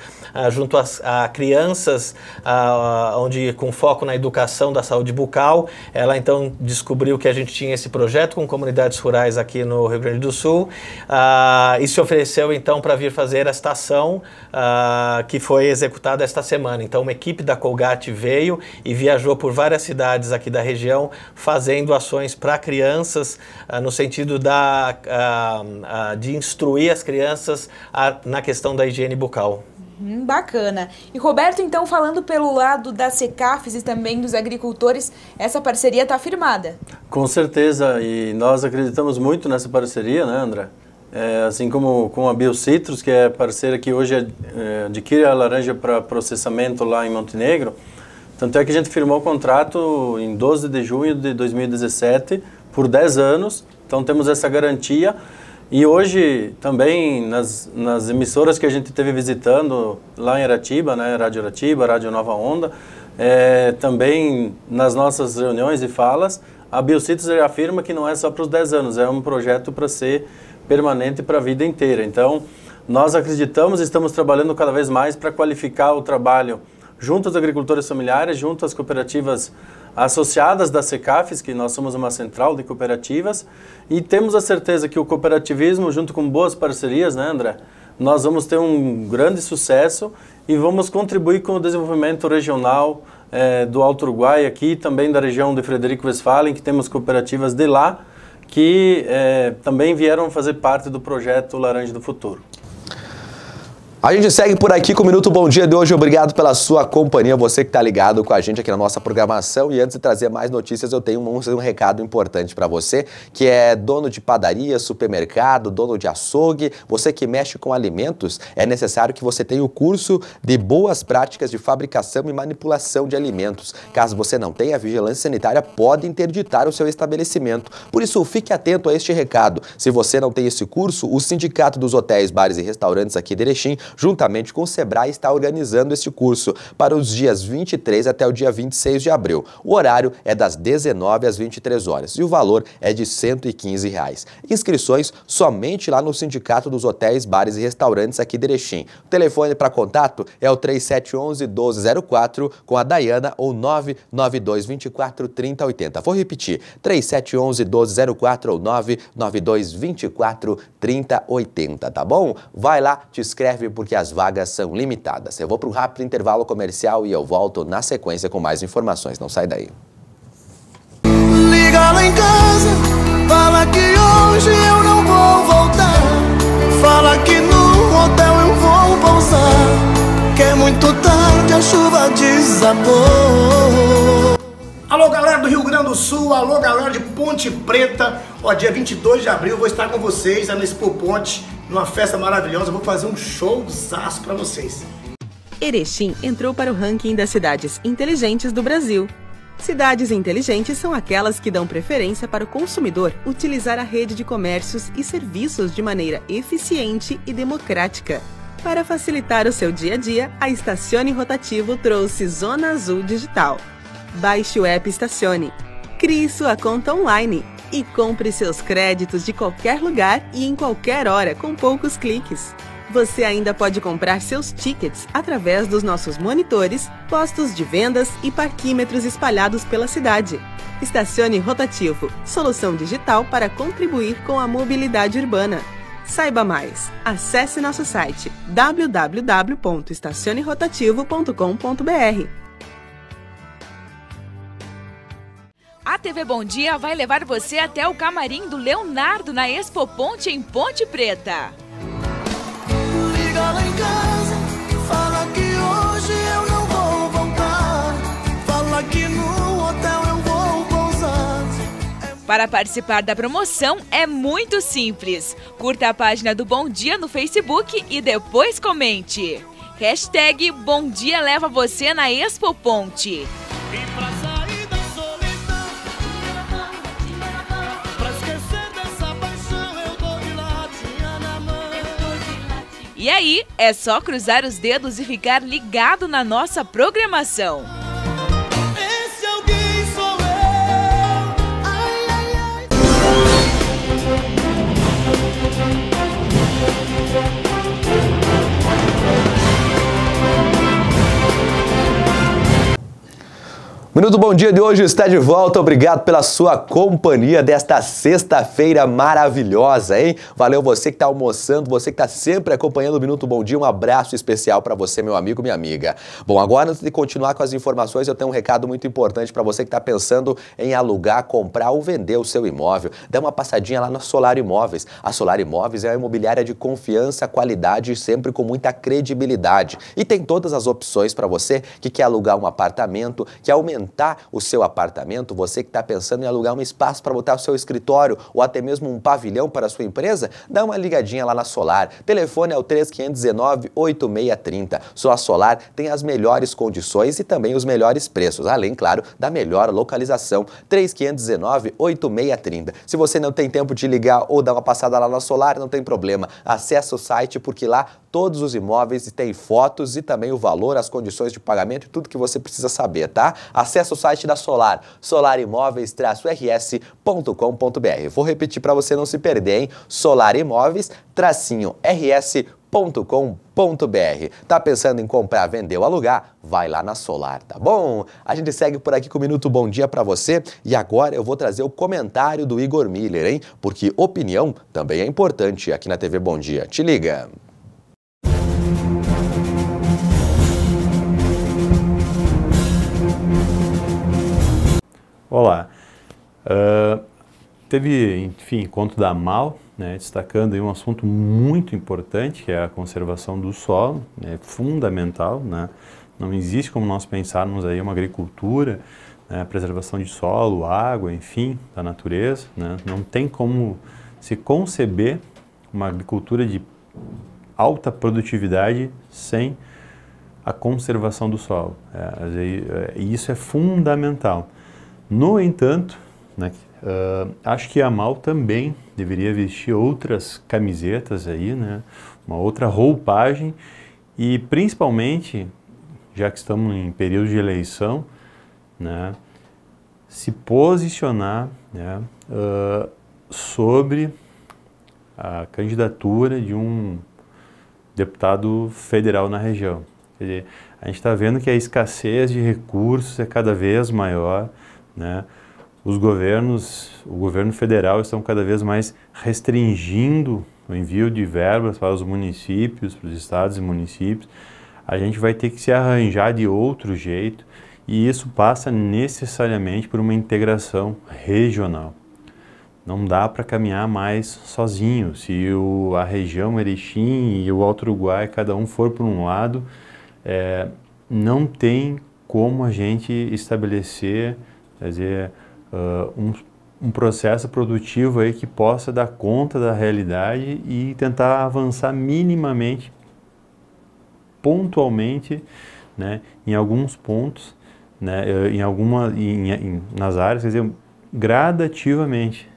junto a, a crianças, onde com foco na educação da saúde bucal, ela então descobriu que a gente tinha esse projeto com comunidades rurais aqui no Rio Grande do Sul ah, e se ofereceu então para vir fazer esta ação ah, que foi executada esta semana. Então, uma equipe da Colgate veio e viajou por várias cidades aqui da região fazendo ações para crianças ah, no sentido da, de instruir as crianças na questão da higiene bucal. Hum, bacana. E Roberto, então, falando pelo lado da Secafes e também dos agricultores, essa parceria está firmada? Com certeza, e nós acreditamos muito nessa parceria, né, André? É, assim como com a Biocitrus, que é parceira que hoje é, adquire a laranja para processamento lá em Montenegro. Tanto é que a gente firmou o contrato em 12 de junho de 2017 por 10 anos. Então temos essa garantia e hoje também nas, nas emissoras que a gente teve visitando lá em Aratiba, né, Rádio Aratiba, Rádio Nova Onda, é, também nas nossas reuniões e falas, a Biocitos afirma que não é só para os 10 anos, é um projeto para ser permanente para a vida inteira. Então, nós acreditamos e estamos trabalhando cada vez mais para qualificar o trabalho junto aos agricultores familiares, junto às cooperativas associadas da Secafes, que nós somos uma central de cooperativas, e temos a certeza que o cooperativismo, junto com boas parcerias, né, André, nós vamos ter um grande sucesso e vamos contribuir com o desenvolvimento regional é, do Alto Uruguai aqui, também da região de Frederico Westphalen, que temos cooperativas de lá, que é, também vieram fazer parte do projeto Laranja do Futuro. A gente segue por aqui com o Minuto Bom Dia de hoje. Obrigado pela sua companhia, você que está ligado com a gente aqui na nossa programação. E antes de trazer mais notícias, eu tenho um, um recado importante para você, que é dono de padaria, supermercado, dono de açougue, você que mexe com alimentos, é necessário que você tenha o curso de boas práticas de fabricação e manipulação de alimentos. Caso você não tenha, a Vigilância Sanitária pode interditar o seu estabelecimento. Por isso, fique atento a este recado. Se você não tem esse curso, o Sindicato dos Hotéis, Bares e Restaurantes aqui de Erechim juntamente com o Sebrae, está organizando este curso para os dias 23 até o dia 26 de abril. O horário é das 19 às 23 horas e o valor é de 115 reais. Inscrições somente lá no Sindicato dos Hotéis, Bares e Restaurantes aqui de Erechim. O telefone para contato é o 3711 1204 com a Dayana ou 992 24 3080. Vou repetir, 3711 1204 ou 992 24 3080, tá bom? Vai lá, te inscreve porque as vagas são limitadas. Eu vou para um rápido intervalo comercial e eu volto na sequência com mais informações. Não sai daí. Liga lá em casa, fala que hoje eu não vou voltar. Fala que no hotel eu vou pousar. Que é muito tarde, a chuva desabou. Galera do Rio Grande do Sul, alô, galera de Ponte Preta. Ó, dia 22 de abril vou estar com vocês na Expo Ponte, numa festa maravilhosa. Vou fazer um showzaço pra vocês. Erechim entrou para o ranking das cidades inteligentes do Brasil. Cidades inteligentes são aquelas que dão preferência para o consumidor utilizar a rede de comércios e serviços de maneira eficiente e democrática. Para facilitar o seu dia a dia, a Estacione Rotativo trouxe Zona Azul Digital. Baixe o app Estacione, crie sua conta online e compre seus créditos de qualquer lugar e em qualquer hora com poucos cliques. Você ainda pode comprar seus tickets através dos nossos monitores, postos de vendas e parquímetros espalhados pela cidade. Estacione Rotativo, solução digital para contribuir com a mobilidade urbana. Saiba mais. Acesse nosso site www.estacionerotativo.com.br. A TV Bom Dia vai levar você até o camarim do Leonardo na Expo Ponte em Ponte Preta. Liga lá em casa, fala que hoje eu não vou voltar. Fala que no hotel eu vou pousar. Para participar da promoção é muito simples. Curta a página do Bom Dia no Facebook e depois comente. Hashtag Bom Dia leva você na Expo Ponte. E aí, é só cruzar os dedos e ficar ligado na nossa programação. Minuto Bom Dia de hoje está de volta. Obrigado pela sua companhia desta sexta-feira maravilhosa, hein? Valeu você que está almoçando, você que está sempre acompanhando o Minuto Bom Dia. Um abraço especial para você, meu amigo, minha amiga. Bom, agora antes de continuar com as informações, eu tenho um recado muito importante para você que está pensando em alugar, comprar ou vender o seu imóvel. Dá uma passadinha lá na Solar Imóveis. A Solar Imóveis é uma imobiliária de confiança, qualidade e sempre com muita credibilidade. E tem todas as opções para você que quer alugar um apartamento, quer aumentar o seu apartamento, você que está pensando em alugar um espaço para botar o seu escritório ou até mesmo um pavilhão para a sua empresa, dá uma ligadinha lá na Solar. Telefone é o 3519-8630. Só a Solar tem as melhores condições e também os melhores preços, além, claro, da melhor localização. 3519-8630. Se você não tem tempo de ligar ou dar uma passada lá na Solar, não tem problema. Acesse o site porque lá todos os imóveis têm fotos e também o valor, as condições de pagamento e tudo que você precisa saber, tá? Acesse o site da Solar, solarimóveis-rs.com.br. Vou repetir para você não se perder, hein? solarimóveis-rs.com.br. Tá pensando em comprar, vender ou alugar? Vai lá na Solar, tá bom? A gente segue por aqui com o Minuto Bom Dia para você e agora eu vou trazer o comentário do Igor Miller, hein? Porque opinião também é importante aqui na TV Bom Dia. Te liga! Olá. Uh, teve, enfim, encontro da MAL, né, destacando um assunto muito importante, que é a conservação do solo, é fundamental, né? Não existe como nós pensarmos aí uma agricultura, né, preservação de solo, água, enfim, da natureza, né? Não tem como se conceber uma agricultura de alta produtividade sem a conservação do solo. É, e isso é fundamental. No entanto, né, uh, acho que a Mal também deveria vestir outras camisetas aí, né, uma outra roupagem E principalmente, já que estamos em período de eleição, né, se posicionar né, uh, sobre a candidatura de um deputado federal na região. Quer dizer, a gente está vendo que a escassez de recursos é cada vez maior, né? Os governos, o governo federal estão cada vez mais restringindo o envio de verbas para os municípios, para os estados e municípios. A gente vai ter que se arranjar de outro jeito e isso passa necessariamente por uma integração regional. Não dá para caminhar mais sozinho. Se o, a região Erechim e o Alto Uruguai, cada um for por um lado, é, não tem como a gente estabelecer, quer dizer, uh, um, um processo produtivo aí que possa dar conta da realidade e tentar avançar minimamente, pontualmente, né, em alguns pontos, né, em alguma, em, em, nas áreas, quer dizer, gradativamente.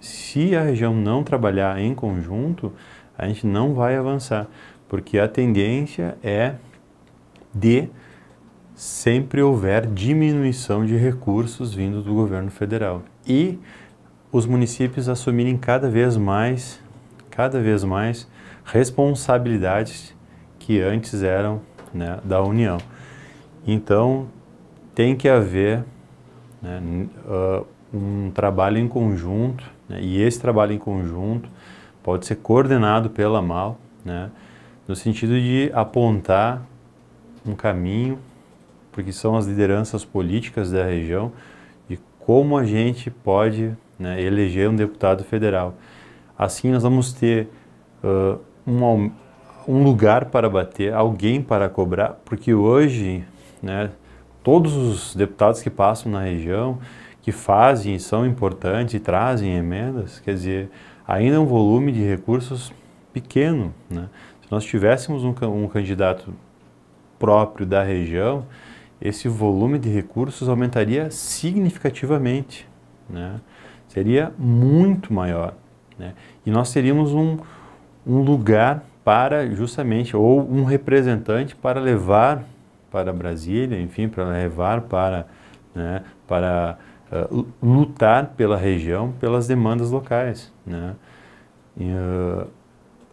Se a região não trabalhar em conjunto, a gente não vai avançar, porque a tendência é de sempre houver diminuição de recursos vindos do governo federal e os municípios assumirem cada vez mais, cada vez mais responsabilidades que antes eram né, da União. Então tem que haver né, uh, um trabalho em conjunto né, e esse trabalho em conjunto pode ser coordenado pela MAL, né, no sentido de apontar um caminho porque são as lideranças políticas da região, de como a gente pode né, eleger um deputado federal. Assim, nós vamos ter uh, um, um lugar para bater, alguém para cobrar, porque hoje, né, todos os deputados que passam na região, que fazem, são importantes e trazem emendas, quer dizer, ainda é um volume de recursos pequeno. Né? Se nós tivéssemos um, um candidato próprio da região, esse volume de recursos aumentaria significativamente, né? seria muito maior. Né? E nós teríamos um, um lugar para justamente, ou um representante para levar para Brasília, enfim, para levar para, né, para uh, lutar pela região, pelas demandas locais. Né? E, uh,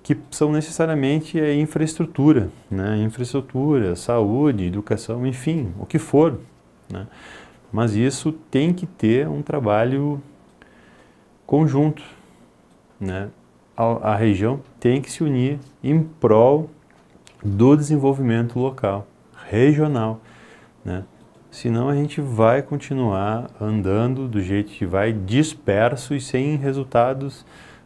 que são necessariamente a infraestrutura, né? infraestrutura, saúde, educação, enfim, o que for. Né? Mas isso tem que ter um trabalho conjunto. Né? A, a região tem que se unir em prol do desenvolvimento local, regional. Né? Senão a gente vai continuar andando do jeito que vai, disperso e sem resultados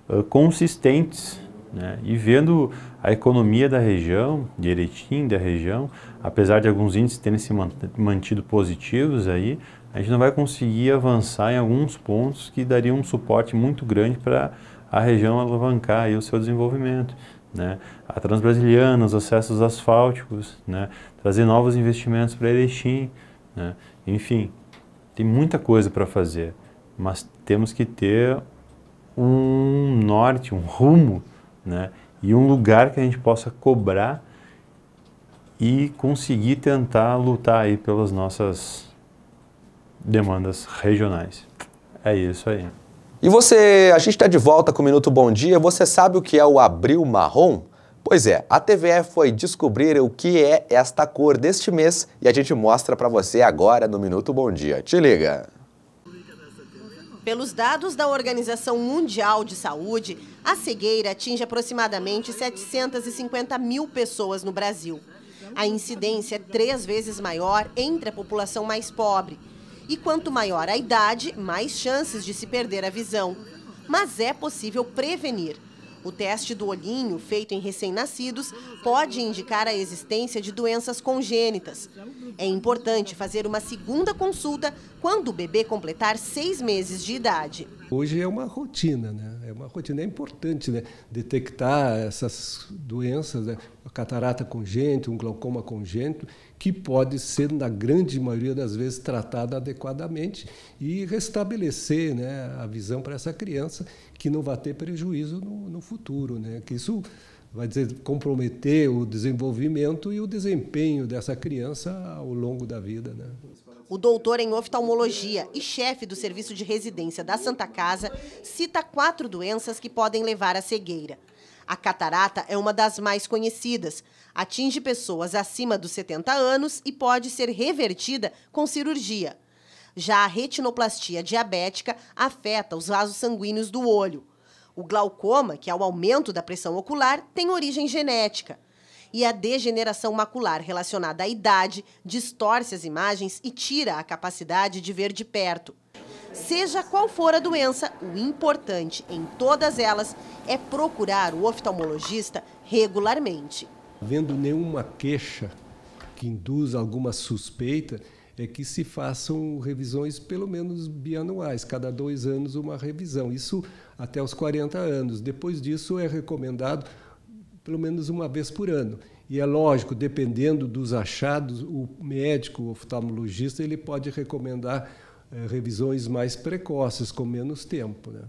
uh, consistentes né? E vendo a economia da região, de Eretim, da região, apesar de alguns índices terem se mantido positivos aí, a gente não vai conseguir avançar em alguns pontos que dariam um suporte muito grande para a região alavancar aí o seu desenvolvimento. Né? A Transbrasiliana, os acessos asfálticos, né? trazer novos investimentos para Erechim, né? enfim, tem muita coisa para fazer, mas temos que ter um norte, um rumo né? e um lugar que a gente possa cobrar e conseguir tentar lutar aí pelas nossas demandas regionais. É isso aí. E você, a gente está de volta com o Minuto Bom Dia. Você sabe o que é o abril marrom? Pois é, a TVE foi descobrir o que é esta cor deste mês e a gente mostra para você agora no Minuto Bom Dia. Te liga! Pelos dados da Organização Mundial de Saúde, a cegueira atinge aproximadamente 750 mil pessoas no Brasil. A incidência é três vezes maior entre a população mais pobre. E quanto maior a idade, mais chances de se perder a visão. Mas é possível prevenir. O teste do olhinho, feito em recém-nascidos, pode indicar a existência de doenças congênitas. É importante fazer uma segunda consulta quando o bebê completar seis meses de idade. Hoje é uma rotina, né? É uma rotina. É importante né? detectar essas doenças, né? a catarata congênita, um glaucoma congênito, que pode ser, na grande maioria das vezes, tratado adequadamente e restabelecer né, a visão para essa criança que não vai ter prejuízo no, no futuro. Né? Que isso vai dizer, comprometer o desenvolvimento e o desempenho dessa criança ao longo da vida. Né? O doutor em oftalmologia e chefe do serviço de residência da Santa Casa cita quatro doenças que podem levar à cegueira. A catarata é uma das mais conhecidas. Atinge pessoas acima dos 70 anos e pode ser revertida com cirurgia. Já a retinoplastia diabética afeta os vasos sanguíneos do olho. O glaucoma, que é o aumento da pressão ocular, tem origem genética. E a degeneração macular relacionada à idade distorce as imagens e tira a capacidade de ver de perto. Seja qual for a doença, o importante em todas elas é procurar o oftalmologista regularmente. Vendo nenhuma queixa que induz alguma suspeita, é que se façam revisões pelo menos bianuais, cada dois anos uma revisão. Isso até os 40 anos. Depois disso é recomendado pelo menos uma vez por ano. E é lógico, dependendo dos achados, o médico o oftalmologista ele pode recomendar é, revisões mais precoces, com menos tempo. Né?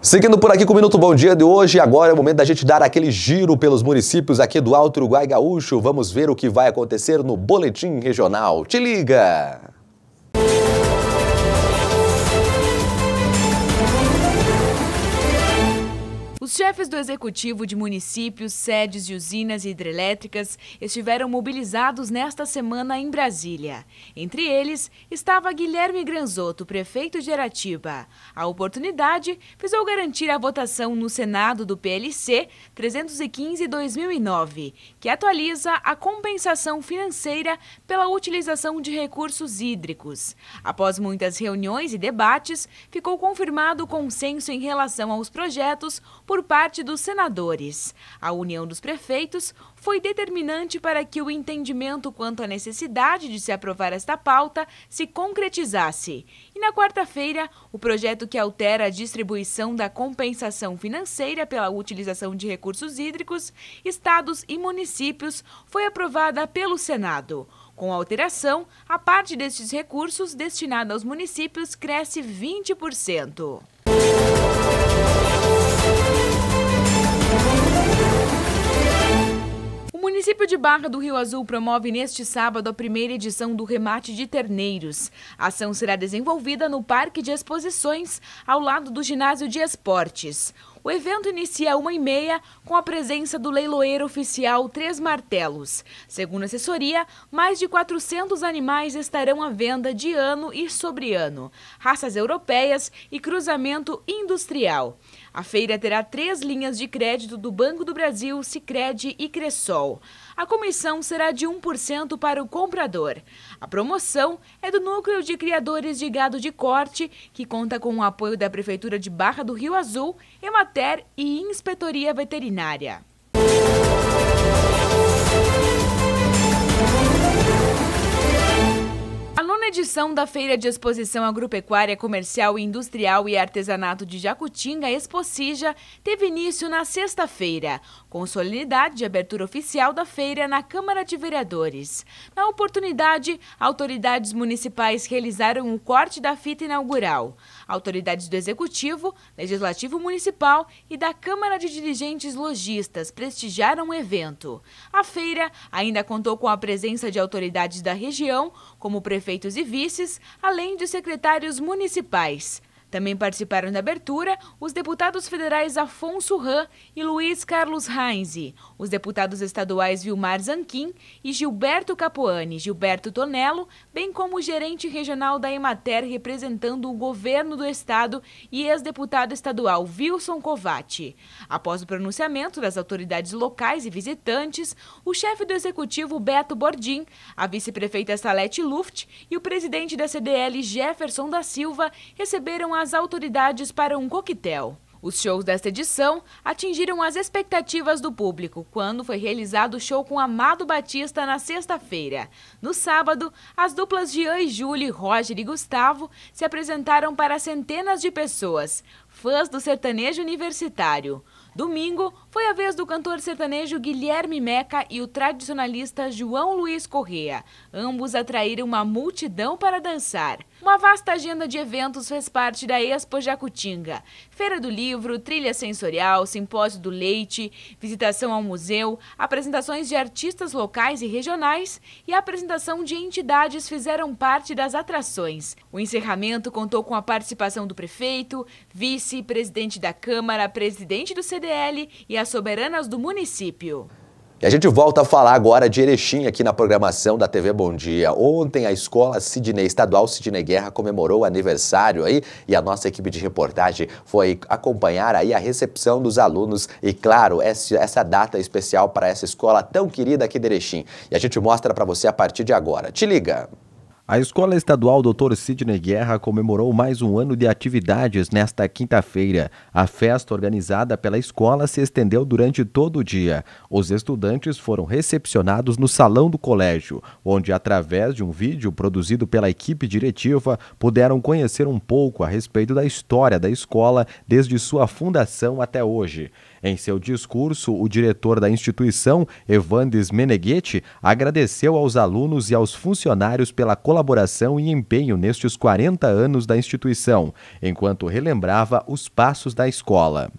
Seguindo por aqui com o Minuto Bom Dia de hoje, agora é o momento da gente dar aquele giro pelos municípios aqui do Alto Uruguai Gaúcho. Vamos ver o que vai acontecer no Boletim Regional. Te liga! Os chefes do executivo de municípios, sedes de usinas hidrelétricas estiveram mobilizados nesta semana em Brasília. Entre eles estava Guilherme Granzotto, prefeito de Aratiba. A oportunidade visou garantir a votação no Senado do PLC 315-2009, que atualiza a compensação financeira pela utilização de recursos hídricos. Após muitas reuniões e debates, ficou confirmado o consenso em relação aos projetos por por parte dos senadores. A união dos prefeitos foi determinante para que o entendimento quanto à necessidade de se aprovar esta pauta se concretizasse. E na quarta-feira, o projeto que altera a distribuição da compensação financeira pela utilização de recursos hídricos, estados e municípios foi aprovada pelo Senado. Com a alteração, a parte destes recursos destinada aos municípios cresce 20%. O município de Barra do Rio Azul promove neste sábado a primeira edição do Remate de Terneiros. A ação será desenvolvida no Parque de Exposições, ao lado do Ginásio de Esportes. O evento inicia às 1h30 com a presença do leiloeiro oficial Três Martelos. Segundo a assessoria, mais de 400 animais estarão à venda de ano e sobre ano, raças europeias e cruzamento industrial. A feira terá três linhas de crédito do Banco do Brasil, Sicredi e Cressol. A comissão será de 1% para o comprador. A promoção é do Núcleo de Criadores de Gado de Corte, que conta com o apoio da Prefeitura de Barra do Rio Azul, Emater e Inspetoria Veterinária. Edição da Feira de Exposição Agropecuária, Comercial, Industrial e Artesanato de Jacutinga, Exposija, teve início na sexta-feira, com solenidade de abertura oficial da feira na Câmara de Vereadores. Na oportunidade, autoridades municipais realizaram o corte da fita inaugural. Autoridades do Executivo, Legislativo Municipal e da Câmara de Dirigentes Logistas prestigiaram o evento. A feira ainda contou com a presença de autoridades da região, como prefeitos e vices, além de secretários municipais. Também participaram da abertura os deputados federais Afonso Ram e Luiz Carlos Heinze, os deputados estaduais Vilmar Zanquim e Gilberto Capuani, Gilberto Tonello, bem como o gerente regional da Emater representando o governo do estado e ex-deputado estadual Wilson Covatti. Após o pronunciamento das autoridades locais e visitantes, o chefe do executivo Beto Bordim, a vice-prefeita Salete Luft e o presidente da CDL Jefferson da Silva receberam as autoridades para um coquetel. Os shows desta edição atingiram as expectativas do público quando foi realizado o show com Amado Batista na sexta-feira. No sábado, as duplas Jean e Júlio, Roger e Gustavo se apresentaram para centenas de pessoas. fãs do sertanejo universitário. Domingo foi a vez do cantor sertanejo Guilherme Meca e o tradicionalista João Luiz Correa. Ambos atraíram uma multidão para dançar. Uma vasta agenda de eventos fez parte da Expo Jacutinga. Feira do Livro, trilha sensorial, simpósio do leite, visitação ao museu, apresentações de artistas locais e regionais e a apresentação de entidades fizeram parte das atrações. O encerramento contou com a participação do prefeito, vice-presidente da Câmara, presidente do CDL e as soberanas do município. E a gente volta a falar agora de Erechim aqui na programação da TV Bom Dia. Ontem a escola Sidney Estadual Sidney Guerra comemorou o aniversário aí e a nossa equipe de reportagem foi acompanhar aí a recepção dos alunos e claro, essa data especial para essa escola tão querida aqui de Erechim. E a gente mostra para você a partir de agora. Te liga! A Escola Estadual Dr. Sidney Guerra comemorou mais um ano de atividades nesta quinta-feira. A festa organizada pela escola se estendeu durante todo o dia. Os estudantes foram recepcionados no salão do colégio, onde, através de um vídeo produzido pela equipe diretiva, puderam conhecer um pouco a respeito da história da escola desde sua fundação até hoje. Em seu discurso, o diretor da instituição, Evandes Meneghetti, agradeceu aos alunos e aos funcionários pela colaboração e empenho nestes 40 anos da instituição, enquanto relembrava os passos da escola.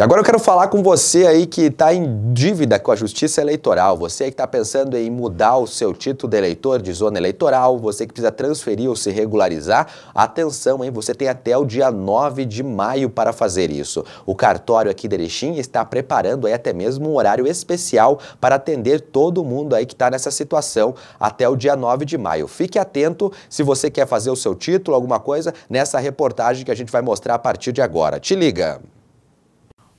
E agora eu quero falar com você aí que está em dívida com a Justiça Eleitoral, você que está pensando em mudar o seu título de eleitor de zona eleitoral, você que precisa transferir ou se regularizar, atenção, hein? Você tem até o dia 9 de maio para fazer isso. O cartório aqui de Erechim está preparando aí até mesmo um horário especial para atender todo mundo aí que está nessa situação até o dia 9 de maio. Fique atento se você quer fazer o seu título, alguma coisa, nessa reportagem que a gente vai mostrar a partir de agora. Te liga!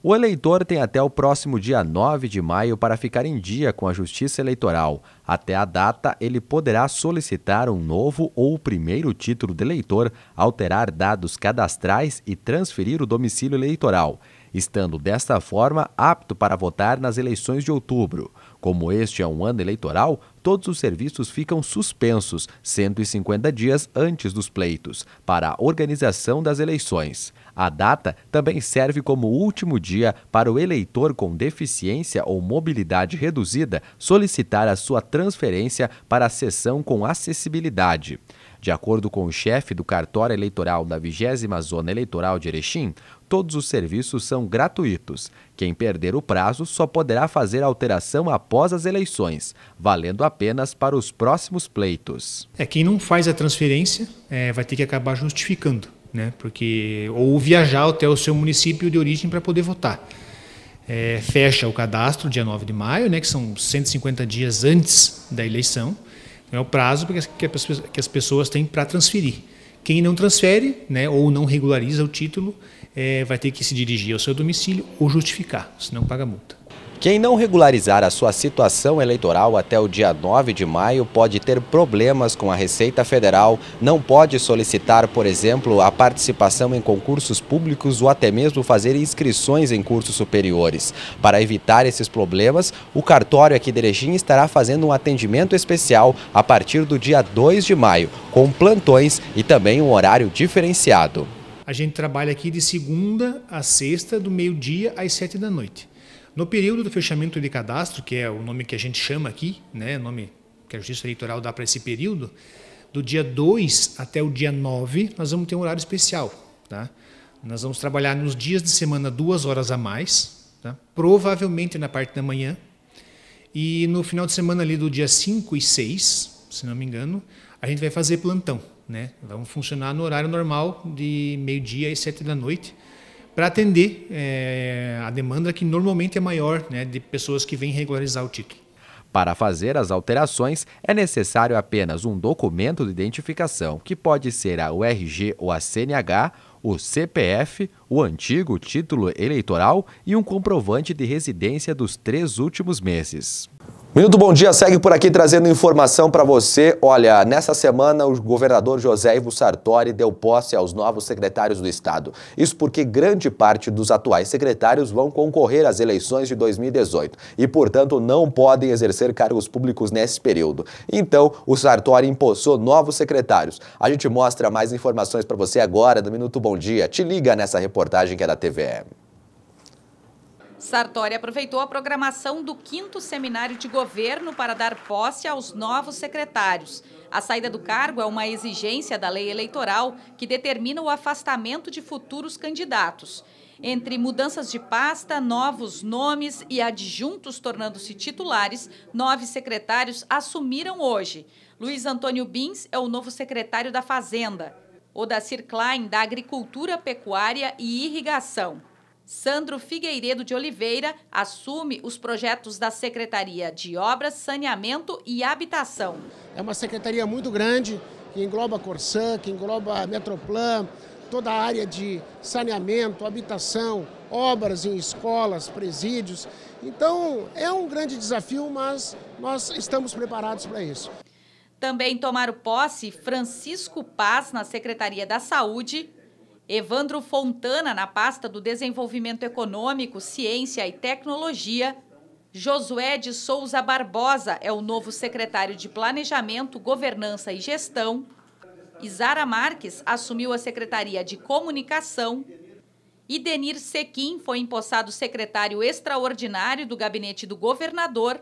O eleitor tem até o próximo dia 9 de maio para ficar em dia com a Justiça Eleitoral. Até a data, ele poderá solicitar um novo ou primeiro título de eleitor, alterar dados cadastrais e transferir o domicílio eleitoral, estando desta forma apto para votar nas eleições de outubro. Como este é um ano eleitoral, todos os serviços ficam suspensos 150 dias antes dos pleitos, para a organização das eleições. A data também serve como último dia para o eleitor com deficiência ou mobilidade reduzida solicitar a sua transferência para a sessão com acessibilidade. De acordo com o chefe do cartório eleitoral da 20 Zona Eleitoral de Erechim, todos os serviços são gratuitos. Quem perder o prazo só poderá fazer alteração após as eleições, valendo apenas para os próximos pleitos. É quem não faz a transferência é, vai ter que acabar justificando, né? Porque ou viajar até o seu município de origem para poder votar. É, fecha o cadastro dia 9 de maio, né, que são 150 dias antes da eleição. É o prazo que as pessoas têm para transferir. Quem não transfere, né, ou não regulariza o título, é, vai ter que se dirigir ao seu domicílio ou justificar, senão paga multa. Quem não regularizar a sua situação eleitoral até o dia 9 de maio pode ter problemas com a Receita Federal, não pode solicitar, por exemplo, a participação em concursos públicos ou até mesmo fazer inscrições em cursos superiores. Para evitar esses problemas, o cartório aqui de Erechim estará fazendo um atendimento especial a partir do dia 2 de maio, com plantões e também um horário diferenciado. A gente trabalha aqui de segunda a sexta, do meio-dia às sete da noite. No período do fechamento de cadastro, que é o nome que a gente chama aqui, né, nome que a Justiça Eleitoral dá para esse período, do dia 2 até o dia 9, nós vamos ter um horário especial. Tá? Nós vamos trabalhar nos dias de semana duas horas a mais, tá? provavelmente na parte da manhã, e no final de semana ali do dia 5 e 6, se não me engano, a gente vai fazer plantão. Né? Vamos funcionar no horário normal de meio-dia às sete da noite, para atender é, a demanda que normalmente é maior né, de pessoas que vêm regularizar o título. Para fazer as alterações, é necessário apenas um documento de identificação, que pode ser a URG ou a CNH, o CPF, o antigo título eleitoral e um comprovante de residência dos três últimos meses. Minuto Bom Dia segue por aqui trazendo informação para você. Olha, nessa semana o governador José Ivo Sartori deu posse aos novos secretários do Estado. Isso porque grande parte dos atuais secretários vão concorrer às eleições de 2018 e, portanto, não podem exercer cargos públicos nesse período. Então, o Sartori impulsou novos secretários. A gente mostra mais informações para você agora no Minuto Bom Dia. Te liga nessa reportagem que é da TVE. Sartori aproveitou a programação do quinto seminário de governo para dar posse aos novos secretários. A saída do cargo é uma exigência da lei eleitoral que determina o afastamento de futuros candidatos. Entre mudanças de pasta, novos nomes e adjuntos tornando-se titulares, nove secretários assumiram hoje. Luiz Antônio Bins é o novo secretário da Fazenda. Odacir Klein, da Agricultura, Pecuária e Irrigação. Sandro Figueiredo de Oliveira assume os projetos da Secretaria de Obras, Saneamento e Habitação. É uma secretaria muito grande, que engloba Corsã, que engloba a Metroplan, toda a área de saneamento, habitação, obras em escolas, presídios. Então, é um grande desafio, mas nós estamos preparados para isso. Também tomaram posse Francisco Paz na Secretaria da Saúde, Evandro Fontana na pasta do Desenvolvimento Econômico, Ciência e Tecnologia. Josué de Souza Barbosa é o novo secretário de Planejamento, Governança e Gestão. Isara Marques assumiu a Secretaria de Comunicação. E Denir Sequim foi empossado secretário extraordinário do gabinete do governador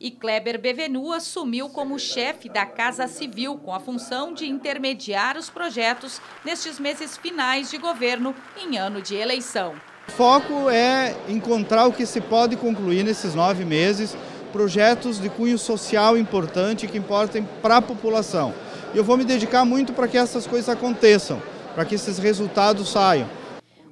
e Kleber Bevenu assumiu como chefe da Casa Civil, com a função de intermediar os projetos nestes meses finais de governo em ano de eleição. O foco é encontrar o que se pode concluir nesses nove meses, projetos de cunho social importante que importem para a população. E eu vou me dedicar muito para que essas coisas aconteçam, para que esses resultados saiam.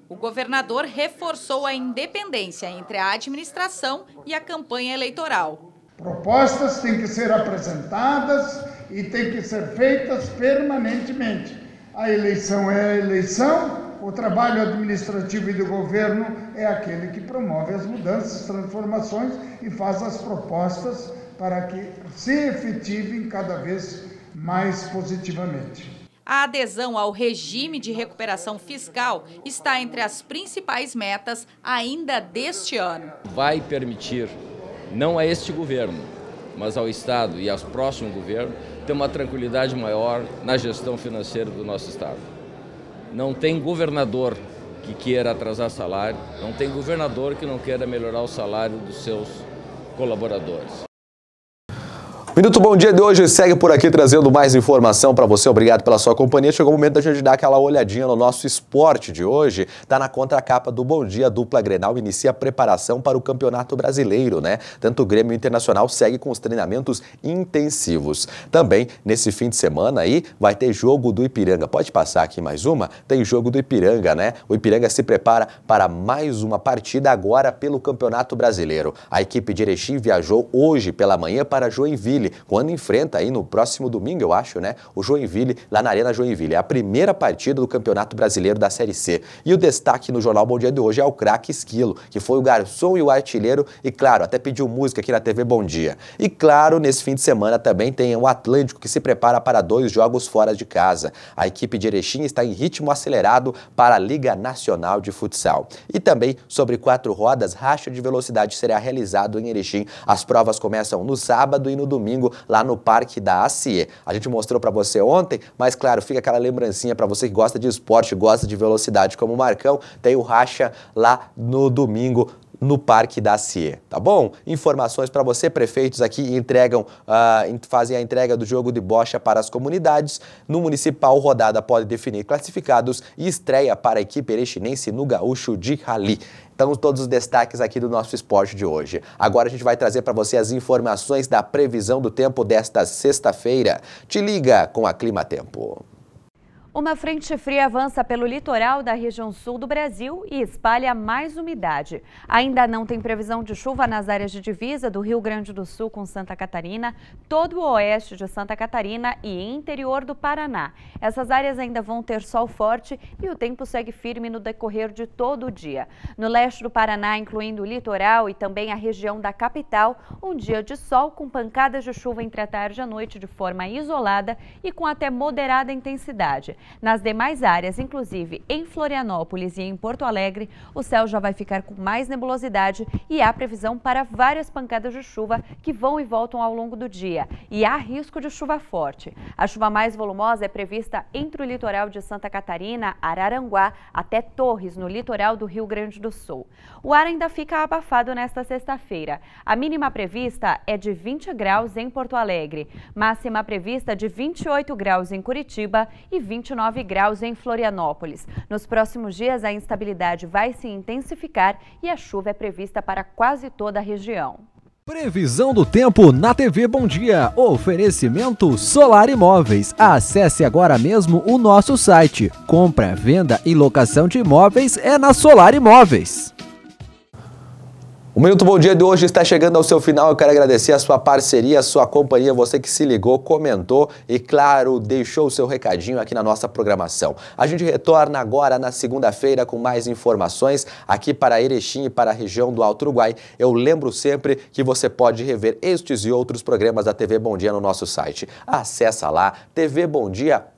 O governador reforçou a independência entre a administração e a campanha eleitoral. Propostas têm que ser apresentadas e têm que ser feitas permanentemente. A eleição é a eleição, o trabalho administrativo e do governo é aquele que promove as mudanças, transformações e faz as propostas para que se efetivem cada vez mais positivamente. A adesão ao regime de recuperação fiscal está entre as principais metas ainda deste ano. Vai permitir não a este governo, mas ao Estado e ao próximo governo, ter uma tranquilidade maior na gestão financeira do nosso Estado. Não tem governador que queira atrasar salário, não tem governador que não queira melhorar o salário dos seus colaboradores. Minuto Bom Dia de hoje segue por aqui trazendo mais informação para você. Obrigado pela sua companhia. Chegou o momento da gente dar aquela olhadinha no nosso esporte de hoje. Tá na contracapa do Bom Dia. A dupla Grenal inicia a preparação para o Campeonato Brasileiro, né? Tanto o Grêmio Internacional segue com os treinamentos intensivos. Também nesse fim de semana aí vai ter jogo do Ipiranga. Pode passar aqui mais uma? Tem jogo do Ipiranga, né? O Ipiranga se prepara para mais uma partida agora pelo Campeonato Brasileiro. A equipe de Erechim viajou hoje pela manhã para Joinville Joinville, quando enfrenta aí no próximo domingo, eu acho, né, o Joinville lá na Arena Joinville. É a primeira partida do Campeonato Brasileiro da Série C. E o destaque no Jornal Bom Dia de hoje é o craque Esquilo, que foi o garçom e o artilheiro e, claro, até pediu música aqui na TV Bom Dia. E, claro, nesse fim de semana também tem o Atlântico, que se prepara para dois jogos fora de casa. A equipe de Erechim está em ritmo acelerado para a Liga Nacional de Futsal. E também, sobre quatro rodas, racha de velocidade será realizado em Erechim. As provas começam no sábado e no domingo domingo lá no Parque da ACIE. A gente mostrou para você ontem, mas claro, fica aquela lembrancinha para você que gosta de esporte, gosta de velocidade como o Marcão, tem o racha lá no domingo no Parque da CIE, tá bom? Informações para você, prefeitos aqui entregam, uh, fazem a entrega do jogo de bocha para as comunidades. No Municipal, rodada pode definir classificados e estreia para a equipe erechinense no Gaúcho de Rally. Então, todos os destaques aqui do nosso esporte de hoje. Agora a gente vai trazer para você as informações da previsão do tempo desta sexta-feira. Te liga com a Clima Tempo. Uma frente fria avança pelo litoral da região sul do Brasil e espalha mais umidade. Ainda não tem previsão de chuva nas áreas de divisa do Rio Grande do Sul com Santa Catarina, todo o oeste de Santa Catarina e interior do Paraná. Essas áreas ainda vão ter sol forte e o tempo segue firme no decorrer de todo o dia. No leste do Paraná, incluindo o litoral e também a região da capital, um dia de sol com pancadas de chuva entre a tarde e a noite de forma isolada e com até moderada intensidade. Nas demais áreas, inclusive em Florianópolis e em Porto Alegre, o céu já vai ficar com mais nebulosidade e há previsão para várias pancadas de chuva que vão e voltam ao longo do dia. E há risco de chuva forte. A chuva mais volumosa é prevista entre o litoral de Santa Catarina, Araranguá, até Torres, no litoral do Rio Grande do Sul. O ar ainda fica abafado nesta sexta-feira. A mínima prevista é de 20 graus em Porto Alegre, máxima prevista de 28 graus em Curitiba e 29 graus em Florianópolis. Nos próximos dias, a instabilidade vai se intensificar e a chuva é prevista para quase toda a região. Previsão do tempo na TV Bom Dia. Oferecimento Solar Imóveis. Acesse agora mesmo o nosso site. Compra, venda e locação de imóveis é na Solar Imóveis. O Minuto Bom Dia de hoje está chegando ao seu final. Eu quero agradecer a sua parceria, a sua companhia, você que se ligou, comentou e, claro, deixou o seu recadinho aqui na nossa programação. A gente retorna agora na segunda-feira com mais informações aqui para Erechim e para a região do Alto Uruguai. Eu lembro sempre que você pode rever estes e outros programas da TV Bom Dia no nosso site. Acesse lá tvbomdia.com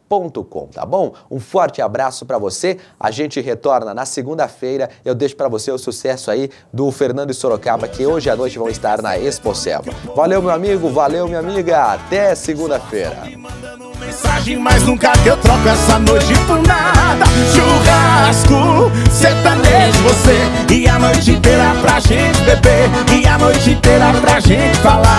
tá bom? Um forte abraço para você. A gente retorna na segunda-feira. Eu deixo para você o sucesso aí do Fernando e Sorocaba, que hoje à noite vão estar na Expo Selva. Valeu, meu amigo, valeu, minha amiga. Até segunda-feira. Mensagem, mas nunca essa noite por nada. Churrasco, sertanejo, você. E a noite inteira pra gente beber. E a noite inteira pra gente falar.